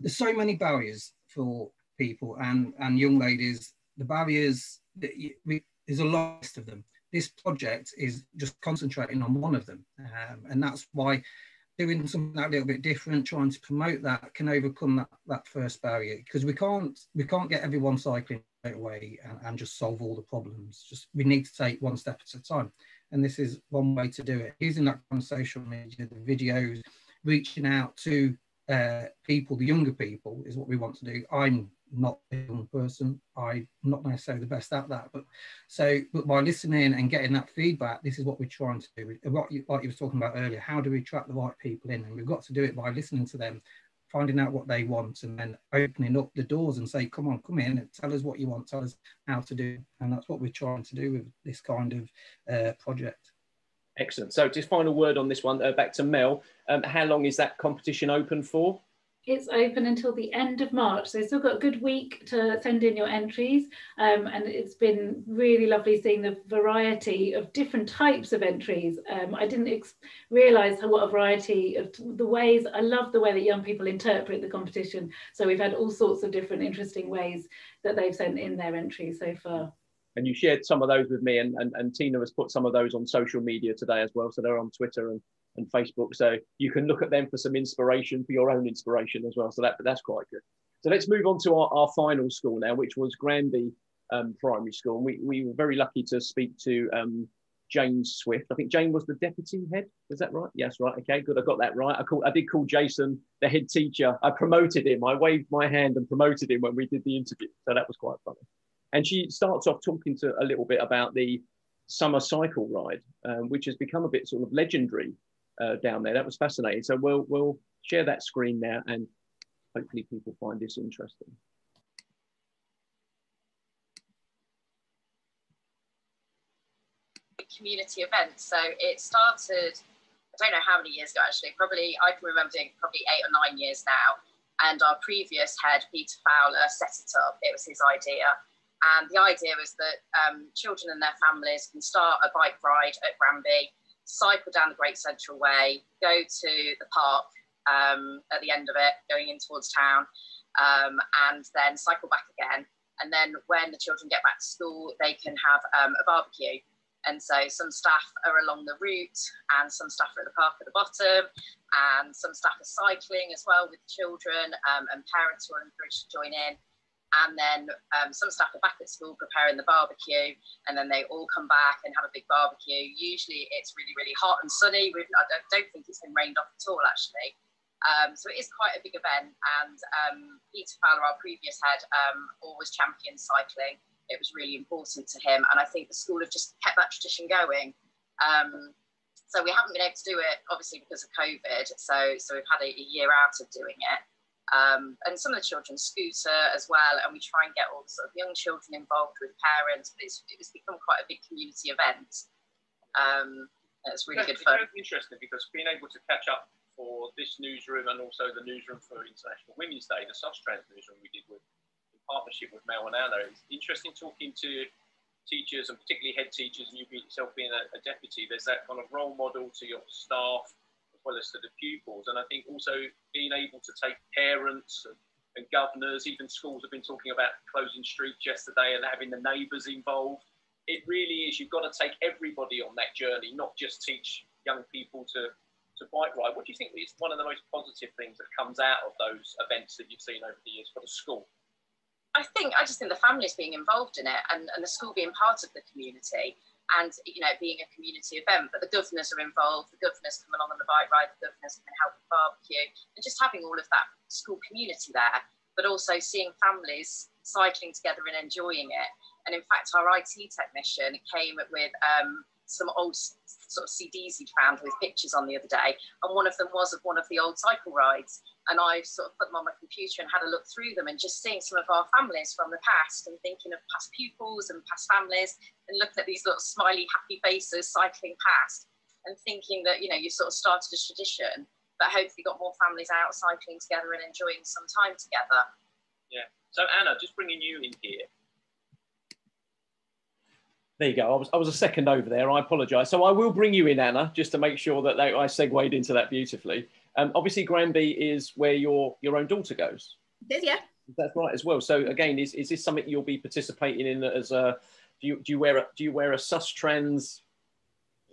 There's so many barriers for people and and young ladies. The barriers there's a lot of them. This project is just concentrating on one of them, um, and that's why doing something a little bit different, trying to promote that can overcome that, that first barrier because we can't we can't get everyone cycling right away and, and just solve all the problems. Just we need to take one step at a time. And this is one way to do it. Using that on social media, the videos, reaching out to uh, people, the younger people, is what we want to do. I'm not a young person. I'm not necessarily the best at that, but so but by listening and getting that feedback, this is what we're trying to do. What you, like you was talking about earlier, how do we attract the right people in? And we've got to do it by listening to them, finding out what they want, and then opening up the doors and say, "Come on, come in and tell us what you want. Tell us how to do." And that's what we're trying to do with this kind of uh, project. Excellent. So, just final word on this one. Uh, back to Mel. Um, how long is that competition open for? It's open until the end of March, so still got a good week to send in your entries. Um, and it's been really lovely seeing the variety of different types of entries. Um, I didn't realise what a variety of the ways. I love the way that young people interpret the competition. So we've had all sorts of different interesting ways that they've sent in their entries so far and you shared some of those with me and, and, and tina has put some of those on social media today as well so they're on twitter and and Facebook. So you can look at them for some inspiration for your own inspiration as well. So that but that's quite good. So let's move on to our, our final school now, which was Granby um, Primary School. And we, we were very lucky to speak to um, Jane Swift. I think Jane was the deputy head. Is that right? Yes, right. Okay, good. I got that right. I call, I did call Jason the head teacher. I promoted him. I waved my hand and promoted him when we did the interview. So that was quite funny. And she starts off talking to a little bit about the summer cycle ride, um, which has become a bit sort of legendary uh, down there. That was fascinating. So we'll we'll share that screen now, and hopefully people find this interesting. Community event. So it started. I don't know how many years ago actually. Probably I can remember doing probably eight or nine years now. And our previous head, Peter Fowler, set it up. It was his idea. And the idea was that um, children and their families can start a bike ride at Granby cycle down the Great Central Way, go to the park um, at the end of it, going in towards town, um, and then cycle back again. And then when the children get back to school, they can have um, a barbecue. And so some staff are along the route, and some staff are at the park at the bottom, and some staff are cycling as well with children, um, and parents who are encouraged to join in and then um, some staff are back at school preparing the barbecue and then they all come back and have a big barbecue. Usually it's really really hot and sunny. We've, i don't, don't, think it's been rained off at all actually. Um, so it is quite a big event and um, peter fowler our previous head um, always championed cycling. It was really important to him and i think the school have just kept that tradition going. Um, so we haven't been able to do it obviously because of covid. So so we've had a, a year out of doing it um, and some of the children scooter as well. And we try and get all the sort of young children involved with parents. But it's, it's become quite a big community event. Um, it's really good fun. It's interesting because being able to catch up for this newsroom and also the newsroom for International Women's Day, the Sustrans newsroom we did with in partnership with Mel and Anna. It's interesting talking to teachers and particularly head teachers and you yourself being a, a deputy. There's that kind of role model to your staff well as to the pupils. And I think also being able to take parents and, and governors, even schools have been talking about closing streets yesterday and having the neighbours involved. It really is, you've got to take everybody on that journey, not just teach young people to, to bike ride. What do you think is one of the most positive things that comes out of those events that you've seen over the years for the school? I think I just think the families being involved in it and, and the school being part of the community and you know being a community event but the governors are involved the governors come along on the bike ride the governors can help with barbecue and just having all of that school community there but also seeing families cycling together and enjoying it and in fact our IT technician came with um, some old sort of CDs he'd found with pictures on the other day, and one of them was of one of the old cycle rides. And I sort of put them on my computer and had a look through them and just seeing some of our families from the past and thinking of past pupils and past families and looking at these little smiley, happy faces cycling past and thinking that, you know, you sort of started a tradition, but hopefully got more families out cycling together and enjoying some time together. Yeah. So Anna, just bringing you in here. There you go. I was, I was a second over there. I apologise. So I will bring you in, Anna, just to make sure that I segued into that beautifully. Um, obviously, Granby is where your your own daughter goes. It is, yeah. That's right as well. So again, is, is this something you'll be participating in as a? Do you do you wear a do you wear a Sustrans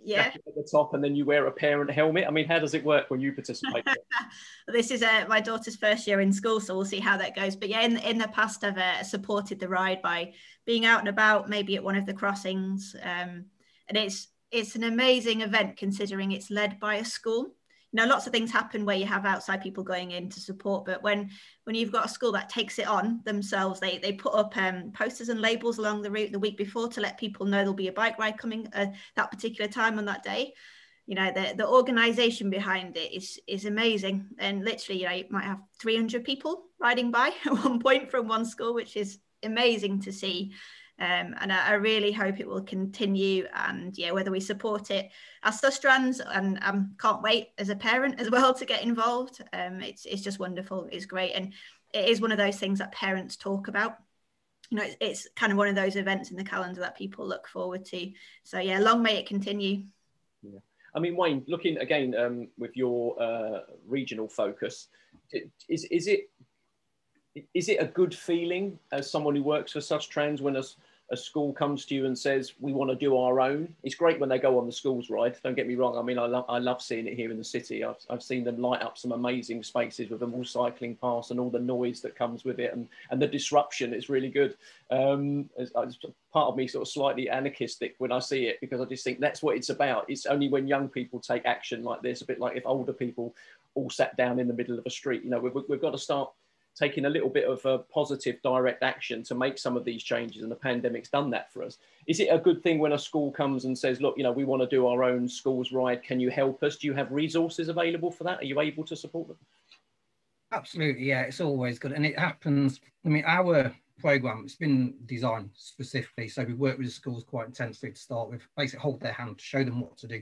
yeah at the top and then you wear a parent helmet i mean how does it work when you participate this is uh, my daughter's first year in school so we'll see how that goes but yeah in, in the past i've uh, supported the ride by being out and about maybe at one of the crossings um, and it's it's an amazing event considering it's led by a school know lots of things happen where you have outside people going in to support but when when you've got a school that takes it on themselves they they put up um, posters and labels along the route the week before to let people know there'll be a bike ride coming uh, that particular time on that day. You know the the organization behind it is is amazing. And literally you know you might have 300 people riding by at one point from one school which is amazing to see um, and I, I, really hope it will continue. And yeah, whether we support it as Sustrans, and I um, can't wait as a parent as well to get involved. Um, it's it's just wonderful. It's great, and it is one of those things that parents talk about. You know, it's, it's kind of one of those events in the calendar that people look forward to. So yeah, long may it continue. Yeah. I mean, Wayne, looking again um, with your uh, regional focus, is is it is it a good feeling as someone who works for Sustrans when a, a school comes to you and says we want to do our own it's great when they go on the schools ride don't get me wrong. I mean i love i love seeing it here in the city. I've, I've seen them light up some amazing spaces with them all cycling past and all the noise that comes with it and and the disruption is really good. Um part of me sort of slightly anarchistic when i see it because i just think that's what it's about. It's only when young people take action like this a bit like if older people all sat down in the middle of a street you know we've, we've got to start taking a little bit of a positive direct action to make some of these changes and the pandemic's done that for us. Is it a good thing when a school comes and says look you know we want to do our own schools ride. Can you help us? Do you have resources available for that? Are you able to support them? Absolutely yeah it's always good. And it happens i mean our program it's been designed specifically so we work with the schools quite intensely to start with basically hold their hand to show them what to do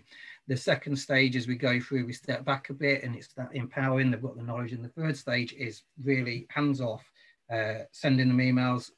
the second stage, as we go through, we step back a bit and it's that empowering. They've got the knowledge. And the third stage is really hands off, uh, sending them emails,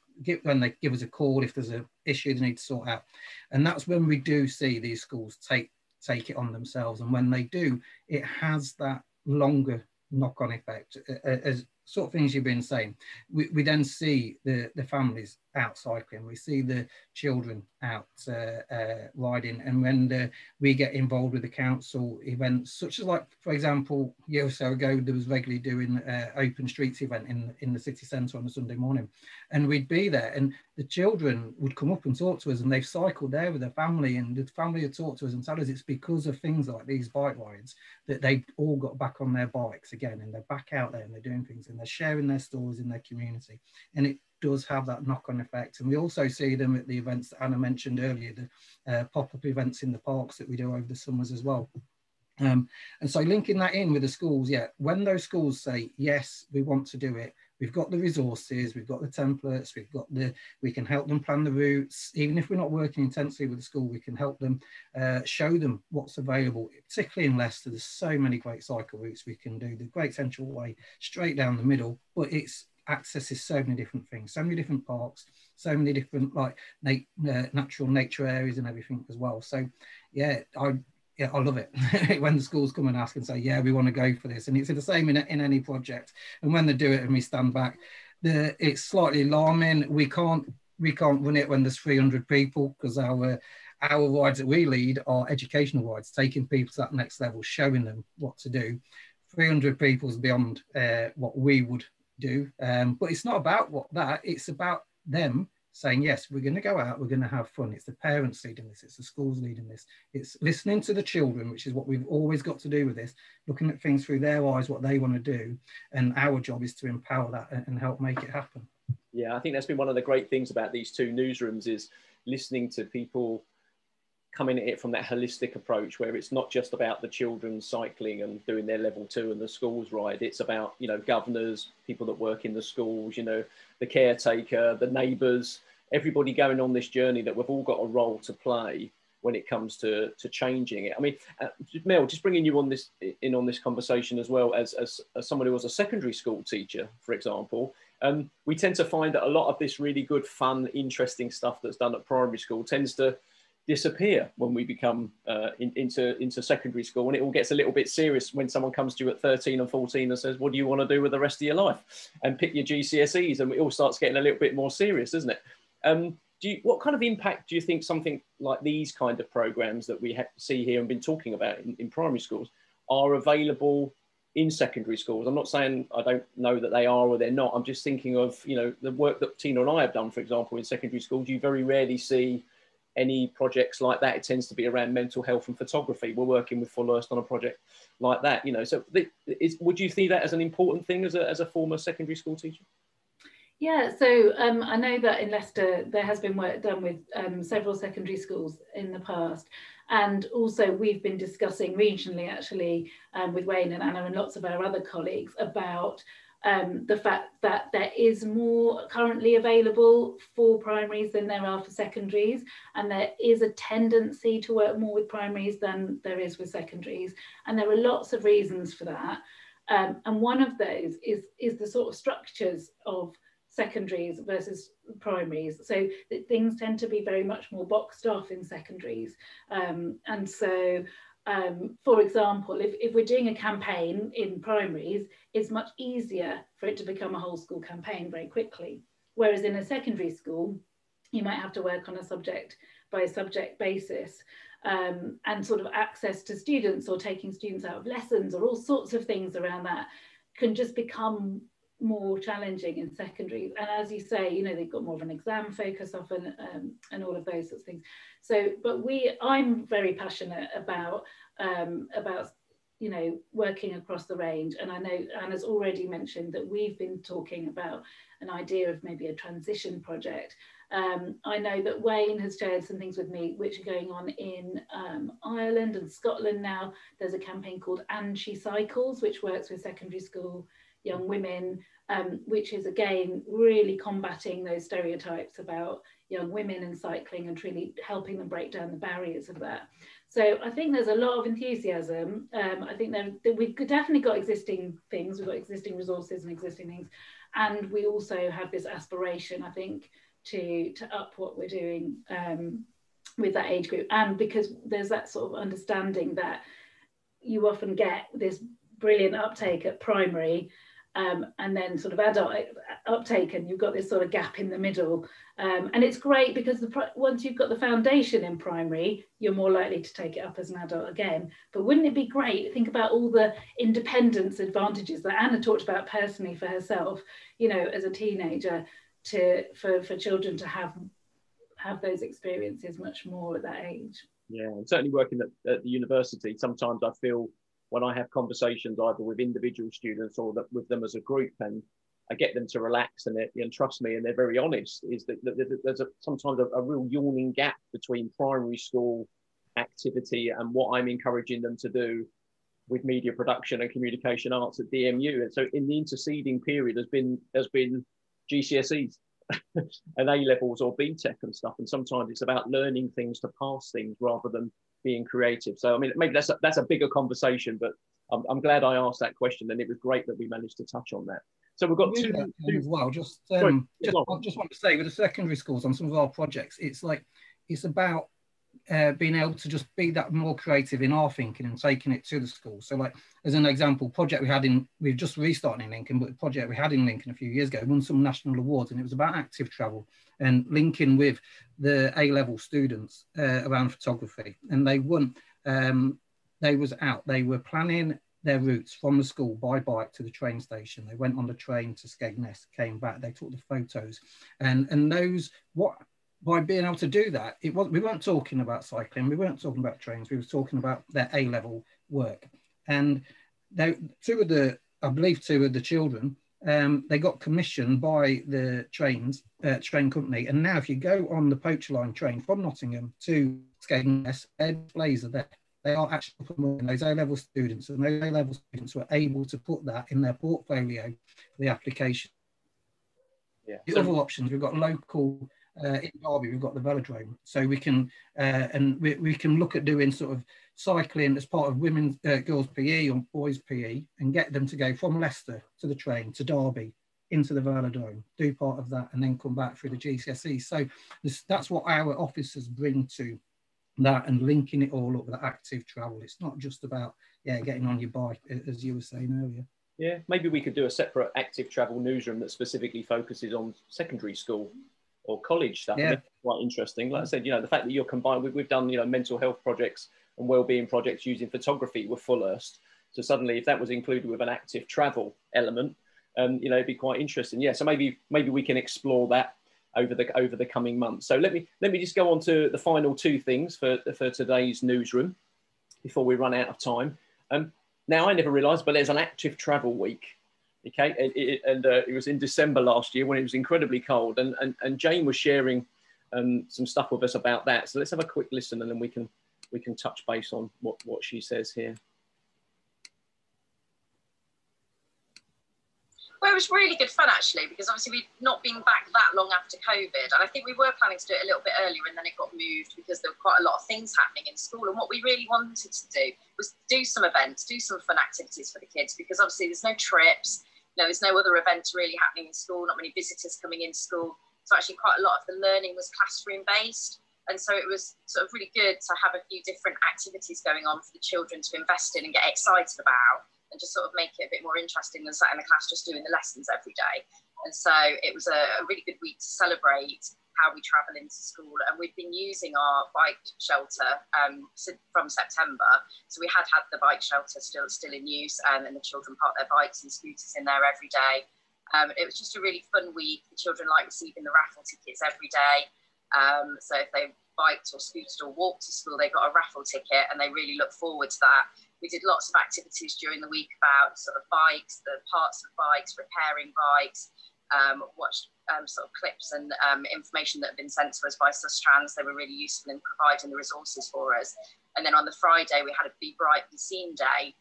when they give us a call if there's an issue they need to sort out. And that's when we do see these schools take take it on themselves. And when they do, it has that longer knock-on effect as sort of things you've been saying. We, we then see the, the families out cycling. We see the children out uh, uh, riding. And when the, we get involved with the council events, such as like, for example, a year or so ago, there was regularly doing uh, open streets event in, in the city centre on a Sunday morning. And we'd be there and the children would come up and talk to us and they've cycled there with their family and the family had talked to us and tell us it's because of things like these bike rides that they all got back on their bikes again and they're back out there and they're doing things and they're sharing their stories in their community. And it does have that knock-on effect. And we also see them at the events that Anna mentioned earlier, the uh, pop-up events in the parks that we do over the summers as well. Um, and so linking that in with the schools, yeah, when those schools say, yes, we want to do it, we've got the resources, we've got the templates, we've got the, we can help them plan the routes. Even if we're not working intensely with the school, we can help them uh, show them what's available, particularly in Leicester. There's so many great cycle routes we can do. The Great Central Way straight down the middle, but it's accesses so many different things, so many different parks, so many different like nat- uh, natural nature areas and everything as well. So yeah, I yeah, I love it when the schools come and ask and say, yeah, we want to go for this. And it's the same in, in any project. And when they do it and we stand back, the, it's slightly alarming. We can't we can't run it when there's 300 people because our our rides that we lead are educational rides, taking people to that next level, showing them what to do. 300 people is beyond uh, what we would do. Um, but it's not about what that, it's about them saying, yes, we're going to go out, we're going to have fun. It's the parents leading this, it's the schools leading this. It's listening to the children, which is what we've always got to do with this, looking at things through their eyes, what they want to do. And our job is to empower that and help make it happen. Yeah, I think that's been one of the great things about these two newsrooms is listening to people coming at it from that holistic approach where it's not just about the children cycling and doing their level two and the schools ride it's about you know governors people that work in the schools you know the caretaker the neighbors everybody going on this journey that we've all got a role to play when it comes to to changing it. I mean uh, mel just bringing you on this in on this conversation as well as, as, as someone who was a secondary school teacher for example um, we tend to find that a lot of this really good fun interesting stuff that's done at primary school tends to disappear when we become uh, in, into into secondary school and it all gets a little bit serious when someone comes to you at 13 and 14 and says what do you want to do with the rest of your life and pick your GCSEs and it all starts getting a little bit more serious isn't it um, do you, what kind of impact do you think something like these kind of programs that we see here and been talking about in, in primary schools are available in secondary schools. I'm not saying I don't know that they are or they're not. I'm just thinking of, you know, the work that Tina and I have done, for example, in secondary schools. You very rarely see any projects like that, it tends to be around mental health and photography. We're working with Fulhurst on a project like that, you know. So, is, would you see that as an important thing as a, as a former secondary school teacher? Yeah, so um, I know that in Leicester there has been work done with um, several secondary schools in the past. And also we've been discussing regionally actually um, with Wayne and Anna and lots of our other colleagues about um, the fact that there is more currently available for primaries than there are for secondaries, and there is a tendency to work more with primaries than there is with secondaries. And there are lots of reasons for that. Um, and one of those is, is the sort of structures of secondaries versus primaries. So things tend to be very much more boxed off in secondaries. Um, and so um, for example, if, if we're doing a campaign in primaries, it's much easier for it to become a whole school campaign very quickly. Whereas in a secondary school, you might have to work on a subject by subject basis um, and sort of access to students or taking students out of lessons or all sorts of things around that can just become more challenging in secondaries. And as you say, you know, they've got more of an exam focus often um, and all of those sorts of things. So, but we, I'm very passionate about, um, about, you know, working across the range. And I know Anna's already mentioned that we've been talking about an idea of maybe a transition project. Um, I know that Wayne has shared some things with me which are going on in um, Ireland and Scotland now. There's a campaign called And She Cycles, which works with secondary school young women, um, which is again really combating those stereotypes about young women and cycling and really helping them break down the barriers of that. So I think there's a lot of enthusiasm. Um, I think that we've definitely got existing things, we've got existing resources and existing things, and we also have this aspiration, I think, to to up what we're doing um, with that age group, and because there's that sort of understanding that you often get this brilliant uptake at primary um, and then sort of adult uptake and you've got this sort of gap in the middle. Um, and it's great because the, once you've got the foundation in primary you're more likely to take it up as an adult again. But wouldn't it be great think about all the independence advantages that Anna talked about personally for herself you know as a teenager to for, for children to have have those experiences much more at that age? Yeah and certainly working at, at the university sometimes I feel when I have conversations either with individual students or that with them as a group, and I get them to relax and, and trust me, and they're very honest, is that, that there's a, sometimes a, a real yawning gap between primary school activity and what I'm encouraging them to do with media production and communication arts at DMU. And so in the interceding period has been has been GCSEs and A levels or BTEC and stuff. And sometimes it's about learning things to pass things rather than being creative. So I mean, maybe that's a, that's a bigger conversation, but I'm, I'm glad I asked that question, and it was great that we managed to touch on that. So we've got two, two as well. Just um, just, I just want to say with the secondary schools on some of our projects, it's like it's about uh, being able to just be that more creative in our thinking and taking it to the school. So, like as an example, project we had in we've just restarting in Lincoln, but the project we had in Lincoln a few years ago won some national awards, and it was about active travel and linking with the A level students uh, around photography, and they won. Um, they was out. They were planning their routes from the school by bike to the train station. They went on the train to Skegness, came back. They took the photos, and and those what by being able to do that, it was we weren't talking about cycling, we weren't talking about trains, we were talking about their A level work, and they two of the I believe two of the children um, they got commissioned by the trains uh, train company, and now if you go on the Poacher Line train from Nottingham to Skegness, their displays are there. They are actually promoting those A-level students, and those A-level students were able to put that in their portfolio for the application. Yeah. The other options, we've got local uh, in Derby, we've got the velodrome, so we can uh, and we, we can look at doing sort of cycling as part of women's uh, girls PE or boys PE, and get them to go from Leicester to the train to Derby into the velodrome, do part of that, and then come back through the GCSE. So this, that's what our officers bring to that and linking it all up with active travel. It's not just about yeah getting on your bike, as you were saying earlier. Yeah, maybe we could do a separate active travel newsroom that specifically focuses on secondary school or college stuff. Yeah. Quite interesting. Like I said, you know, the fact that you're combined, we, we've done, you know, mental health projects and well-being projects using photography with Fulhurst. So suddenly, if that was included with an active travel element, um, you know, it'd be quite interesting. Yeah. So maybe maybe we can explore that over the over the coming months. So let me let me just go on to the final two things for for today's newsroom before we run out of time. Um, now I never realised, but there's an active travel week. Okay, and, it, and uh, it was in December last year when it was incredibly cold, and and, and Jane was sharing um, some stuff with us about that. So let's have a quick listen, and then we can we can touch base on what what she says here. Well, it was really good fun actually, because obviously we'd not been back that long after COVID. And I think we were planning to do it a little bit earlier and then it got moved because there were quite a lot of things happening in school. And what we really wanted to do was do some events, do some fun activities for the kids, because obviously there's no trips, you know, there's no other events really happening in school, not many visitors coming in school. So actually quite a lot of the learning was classroom based. And so it was sort of really good to have a few different activities going on for the children to invest in and get excited about and just sort of make it a bit more interesting than sat in the class just doing the lessons every day. And so it was a, a really good week to celebrate how we travel into school. And we've been using our bike shelter um, from September. So we had had the bike shelter still still in use, um, and the children park their bikes and scooters in there every day. Um, it was just a really fun week. The children like receiving the raffle tickets every day. Um, so if they biked or scooted or walked to school, they got a raffle ticket, and they really look forward to that we did lots of activities during the week about sort of bikes, the parts of bikes, repairing bikes, um, watched um, sort of clips and um, information that had been sent to us by Sustrans. They were really useful in providing the resources for us. And then on the Friday, we had a Be Bright, Be Seen day,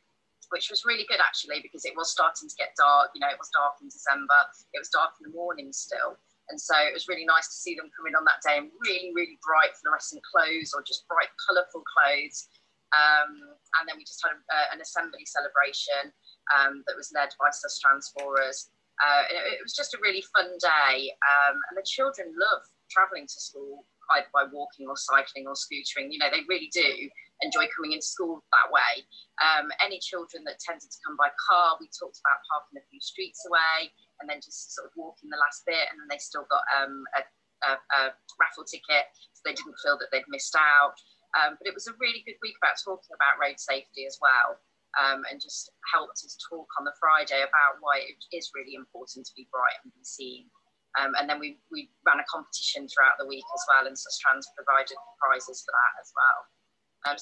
which was really good actually because it was starting to get dark. You know, it was dark in December, it was dark in the morning still. And so it was really nice to see them come in on that day in really, really bright fluorescent clothes or just bright, colourful clothes. Um, and then we just had a, uh, an assembly celebration um, that was led by Sustrans for us. Uh, it, it, was just a really fun day, um, and the children love travelling to school either by walking or cycling or scootering. You know, they really do enjoy coming into school that way. Um, any children that tended to come by car, we talked about parking a few streets away and then just sort of walking the last bit, and then they still got um, a, a, a raffle ticket, so they didn't feel that they'd missed out. Um, but it was a really good week about talking about road safety as well. Um, and just helped us talk on the Friday about why it is really important to be bright and be seen. Um, and then we, we ran a competition throughout the week as well, and Sustrans provided prizes for that as well. Um,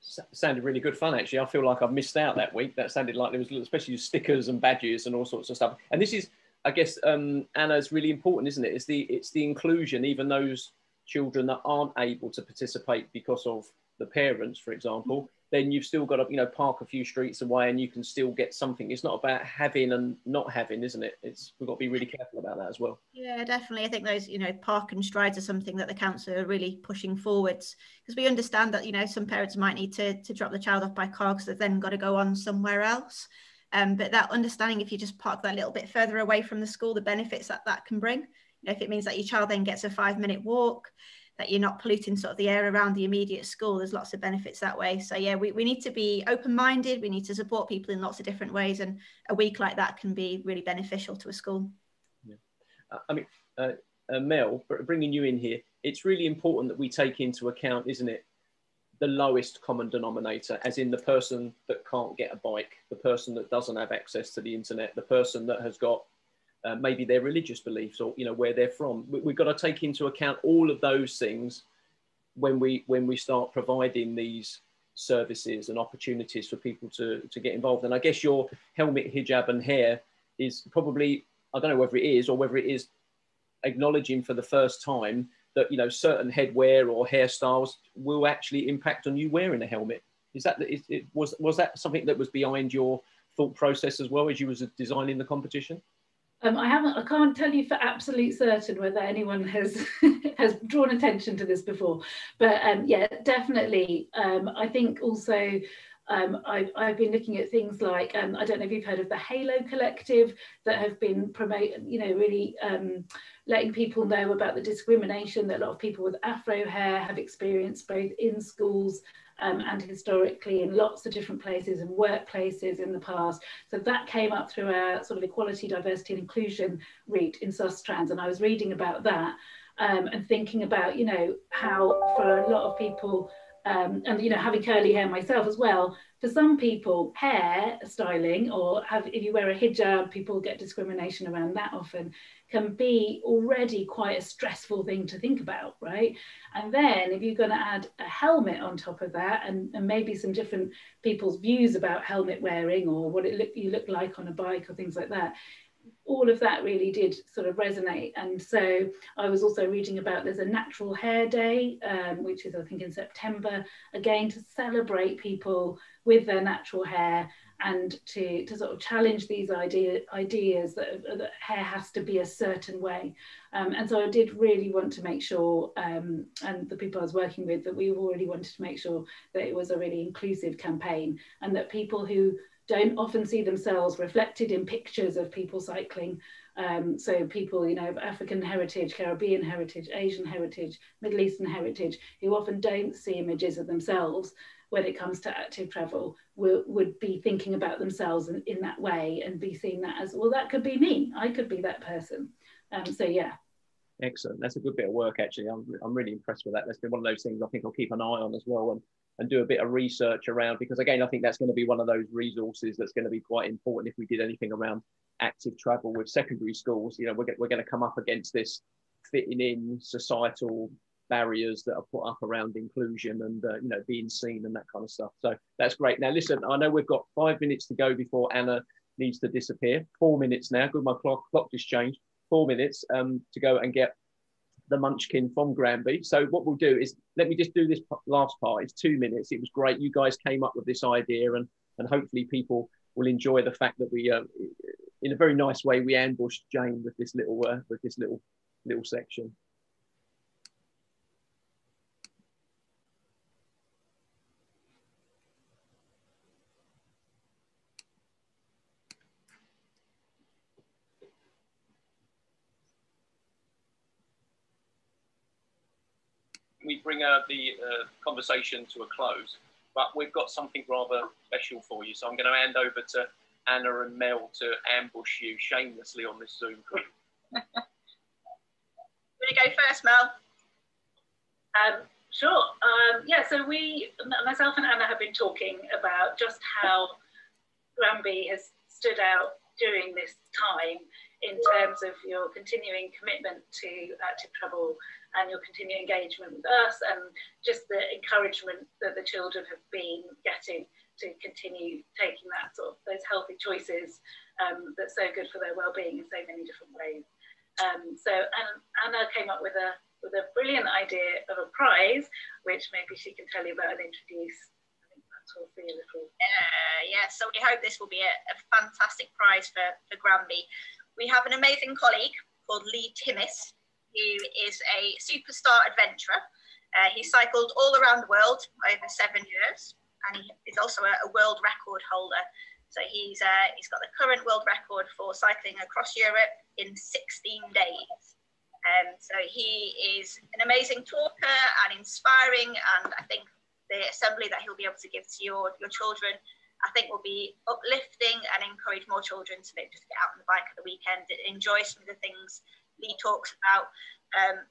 so sounded really good fun actually. I feel like I've missed out that week. That sounded like there was especially stickers and badges and all sorts of stuff. And this is, I guess, um, Anna's really important, isn't it? It's the it's the inclusion, even those children that aren't able to participate because of the parents, for example, then you've still got to, you know, park a few streets away and you can still get something. It's not about having and not having, isn't it? It's we've got to be really careful about that as well. Yeah, definitely. I think those, you know, park and strides are something that the council are really pushing forwards because we understand that, you know, some parents might need to to drop the child off by car because they've then got to go on somewhere else. Um, but that understanding, if you just park that little bit further away from the school, the benefits that that can bring You know, if it means that your child then gets a five minute walk, that you're not polluting sort of the air around the immediate school, there's lots of benefits that way. So yeah, we, we need to be open minded. We need to support people in lots of different ways, and a week like that can be really beneficial to a school. Yeah. Uh, I mean, uh, uh, Mel, bringing you in here, it's really important that we take into account, isn't it, the lowest common denominator, as in the person that can't get a bike, the person that doesn't have access to the internet, the person that has got uh, maybe their religious beliefs or you know where they're from. We, have got to take into account all of those things when we when we start providing these services and opportunities for people to to get involved. And I guess your helmet, hijab, and hair is probably I don't know whether it is or whether it is acknowledging for the first time that you know certain headwear or hairstyles will actually impact on you wearing a helmet. Is that it, it, was was that something that was behind your thought process as well as you was designing the competition? Um, I haven't. I can't tell you for absolute certain whether anyone has has drawn attention to this before, but um, yeah, definitely. Um, I think also um, I've, I've, been looking at things like, um, I don't know if you've heard of the Halo Collective that have been promoting, you know, really um, letting people know about the discrimination that a lot of people with afro hair have experienced both in schools um, and historically in lots of different places and workplaces in the past. So that came up through our sort of equality, diversity and inclusion route in SUSTRANS. And I was reading about that um, and thinking about, you know, how for a lot of people, um, and you know having curly hair myself as well for some people hair styling or have if you wear a hijab people get discrimination around that often can be already quite a stressful thing to think about right? And then if you're going to add a helmet on top of that and, and maybe some different people's views about helmet wearing or what it look you look like on a bike or things like that all of that really did sort of resonate. And so I was also reading about there's a natural hair day, um, which is I think in September, again to celebrate people with their natural hair and to, to sort of challenge these idea, ideas that, that hair has to be a certain way. Um, and so I did really want to make sure, um, and the people I was working with, that we already wanted to make sure that it was a really inclusive campaign and that people who don't often see themselves reflected in pictures of people cycling. Um, so people, you know, of African heritage, Caribbean heritage, Asian heritage, Middle Eastern heritage, who often don't see images of themselves when it comes to active travel, will, would be thinking about themselves in, in that way and be seeing that as, well, that could be me. I could be that person. Um, so yeah. Excellent. That's a good bit of work, actually. I'm, I'm really impressed with that. That's been one of those things I think I'll keep an eye on as well. And and do a bit of research around because again i think that's going to be one of those resources that's going to be quite important if we did anything around active travel with secondary schools. You know we're, we're going to come up against this fitting in societal barriers that are put up around inclusion and uh, you know being seen and that kind of stuff. So that's great. Now listen i know we've got five minutes to go before anna needs to disappear. Four minutes now. Good my clock clock just changed. Four minutes um, to go and get the Munchkin from Granby. So what we'll do is let me just do this last part. It's two minutes. It was great. You guys came up with this idea, and and hopefully people will enjoy the fact that we, uh, in a very nice way, we ambushed Jane with this little uh, with this little little section. we bring uh, the uh, conversation to a close, but we've got something rather special for you. So I'm going to hand over to Anna and Mel to ambush you shamelessly on this Zoom call. Will you go first, Mel? Um, sure. Um, yeah, so we, myself and Anna have been talking about just how Granby has stood out during this time in terms of your continuing commitment to active travel and your continued engagement with us and just the encouragement that the children have been getting to continue taking that sort of those healthy choices um, that's so good for their well-being in so many different ways. Um, so Anna came up with a with a brilliant idea of a prize, which maybe she can tell you about and introduce. I think that's all for you, little. Uh, yeah, so we hope this will be a, a fantastic prize for, for Granby. We have an amazing colleague called Lee Timmis, who is a superstar adventurer. Uh, he cycled all around the world over seven years, and he is also a, a world record holder. So he's uh, he's got the current world record for cycling across Europe in 16 days. Um, so he is an amazing talker and inspiring, and I think the assembly that he'll be able to give to your your children, I think will be uplifting and encourage more children to maybe just get out on the bike at the weekend, enjoy some of the things Lee talks about. Um,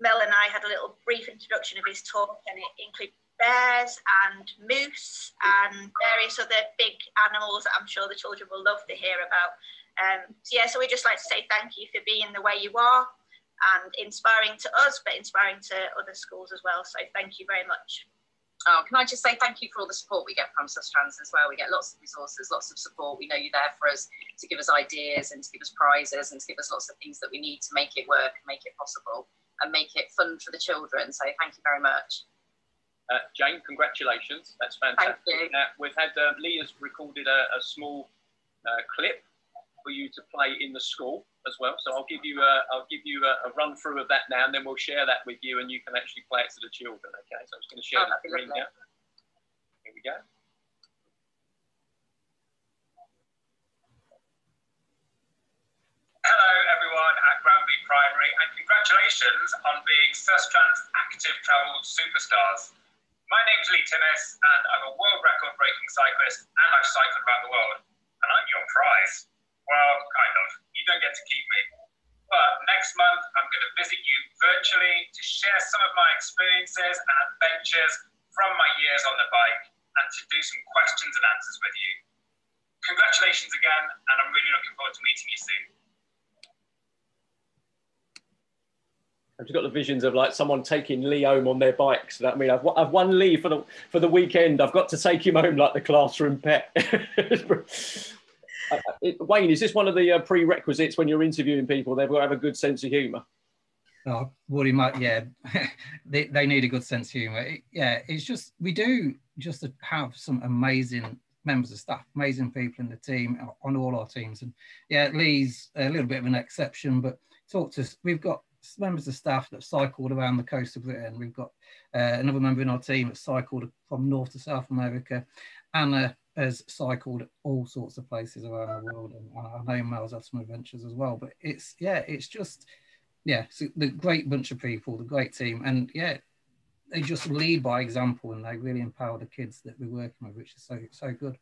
Mel and I had a little brief introduction of his talk, and it included bears and moose and various other big animals that I'm sure the children will love to hear about. Um, so yeah, so we just like to say thank you for being the way you are and inspiring to us, but inspiring to other schools as well. So thank you very much. Oh, can I just say thank you for all the support we get from SUSTRANS as well. We get lots of resources, lots of support. We know you're there for us to give us ideas and to give us prizes and to give us lots of things that we need to make it work and make it possible. and make it fun for the children. So thank you very much. Uh, Jane, congratulations. That's fantastic. Thank you. Uh, we've had uh, Leah's recorded a, a small uh, clip for you to play in the school as well. So I'll give you a, I'll give you a, a, run through of that now, and then we'll share that with you, and you can actually play it to the children. Okay. So I'm just going to share Oh, that that'd screen now. Here we go. Hello, everyone at Granby Primary, and congratulations on being Sustrans Active Travel Superstars. My name's Lee Timmis, and I'm a world record breaking cyclist, and I've cycled around the world. And I'm your prize. Well, kind of. Don't get to keep me. But next month, I'm going to visit you virtually to share some of my experiences and adventures from my years on the bike and to do some questions and answers with you. Congratulations again, and I'm really looking forward to meeting you soon. I've just got the visions of like someone taking Lee home on their bikes. That I mean, I've, I've won Lee for the for the weekend. I've got to take him home like the classroom pet. Uh, it- Wayne, is this one of the uh, prerequisites when you're interviewing people? They've got to have a good sense of humour. Oh, Woody yeah, they, they need a good sense of humour. It- yeah, it's just, we do just have some amazing members of staff, amazing people in the team, on all our teams. And yeah, Lee's a little bit of an exception, but talk to us. We've got members of staff that cycled around the coast of Britain. We've got uh, another member in our team that cycled from North to South America. Anna has cycled all sorts of places around the world, and I know Mel's had some adventures as well. But it's yeah, it's just yeah, it's the great bunch of people, the great team, and yeah, they just lead by example, and they really empower the kids that we're working with, which is so so good.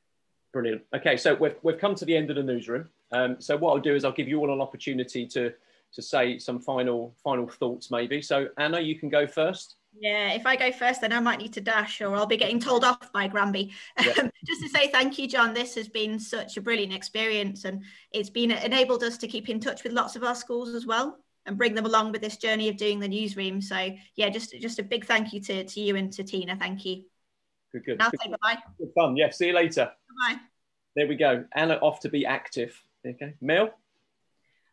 Brilliant. Okay, so we've, we've come to the end of the newsroom. Um, so what I'll do is I'll give you all an opportunity to to say some final final thoughts, maybe. So Anna, you can go first. Yeah, if I go first, then I might need to dash or I'll be getting told off by Granby. Yeah. Um, just to say thank you, John. This has been such a brilliant experience and it's been enabled us to keep in touch with lots of our schools as well and bring them along with this journey of doing the newsroom. So yeah, just just a big thank you to, to you and to Tina. Thank you. Good, good. Now Good, say bye-bye. good fun. Yeah. See you later. Bye. There we go. Anna off to be active. Okay. Mel.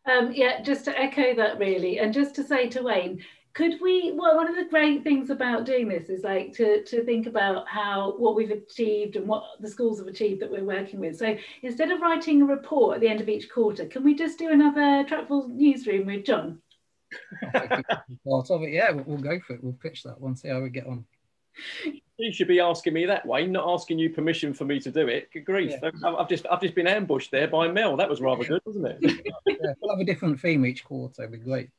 Um, yeah, just to echo that really, and just to say to Wayne, could we? Well, one of the great things about doing this is like to to think about how what we've achieved and what the schools have achieved that we're working with. So instead of writing a report at the end of each quarter, can we just do another Trapful newsroom with John? Part of it, yeah, we'll, we'll go for it. We'll pitch that one, see how we get on. You should be asking me that way, not asking you permission for me to do it. Good grief! Yeah. I've, I've just I've just been ambushed there by Mel. That was rather good, wasn't it? Yeah, we'll have a different theme each quarter. It'd be great.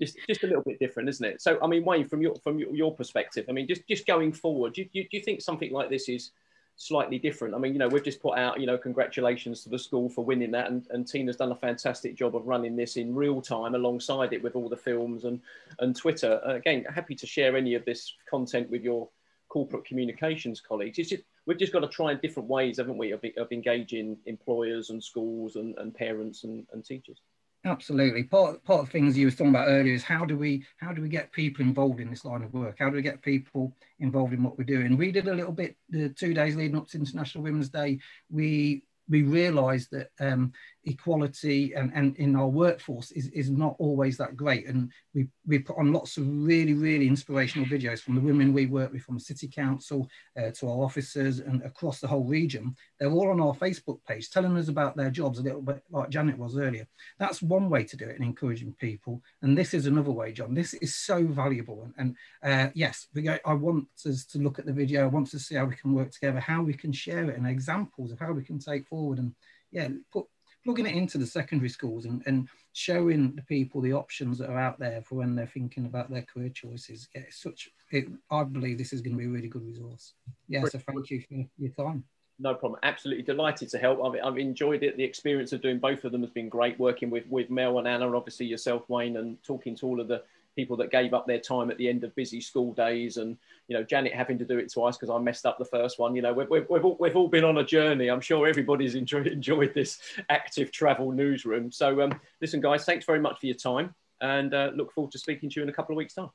Just just a little bit different, isn't it? So, I mean, Wayne, from your from your, your perspective, I mean, just just going forward, do you, do you think something like this is slightly different? I mean, you know, we've just put out, you know, congratulations to the school for winning that, and, and Tina's done a fantastic job of running this in real time alongside it with all the films and and Twitter. Again, happy to share any of this content with your corporate communications colleagues. Just we've just got to try different ways, haven't we, of, of engaging employers and schools and, and parents and, and teachers. Absolutely. Part part of the things you were talking about earlier is how do we how do we get people involved in this line of work? How do we get people involved in what we're doing? We did a little bit the two days leading up to International Women's Day. We we realised that um, equality and, and in our workforce is, is not always that great. And we, we put on lots of really, really inspirational videos from the women we work with, from the City Council uh, to our officers and across the whole region. They're all on our Facebook page telling us about their jobs a little bit like Janet was earlier. That's one way to do it and encouraging people. And this is another way, John. This is so valuable. And, and uh, yes, we go, I want us to look at the video. I want to see how we can work together, how we can share it and examples of how we can take forward and yeah, put plugging it into the secondary schools and, and showing the people the options that are out there for when they're thinking about their career choices. Yeah, it's such it, I believe this is going to be a really good resource. Yeah, so thank you for your time. No problem. Absolutely delighted to help. I've, I've enjoyed it. The experience of doing both of them has been great. Working with with Mel and Anna, and obviously yourself, Wayne, and talking to all of the people that gave up their time at the end of busy school days, and you know Janet having to do it twice because I messed up the first one. You know we've, we've, we've, all, we've all been on a journey. I'm sure everybody's enjoyed enjoyed this active travel newsroom. So um, listen, guys, thanks very much for your time, and uh, look forward to speaking to you in a couple of weeks' time.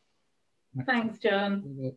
Thanks, John.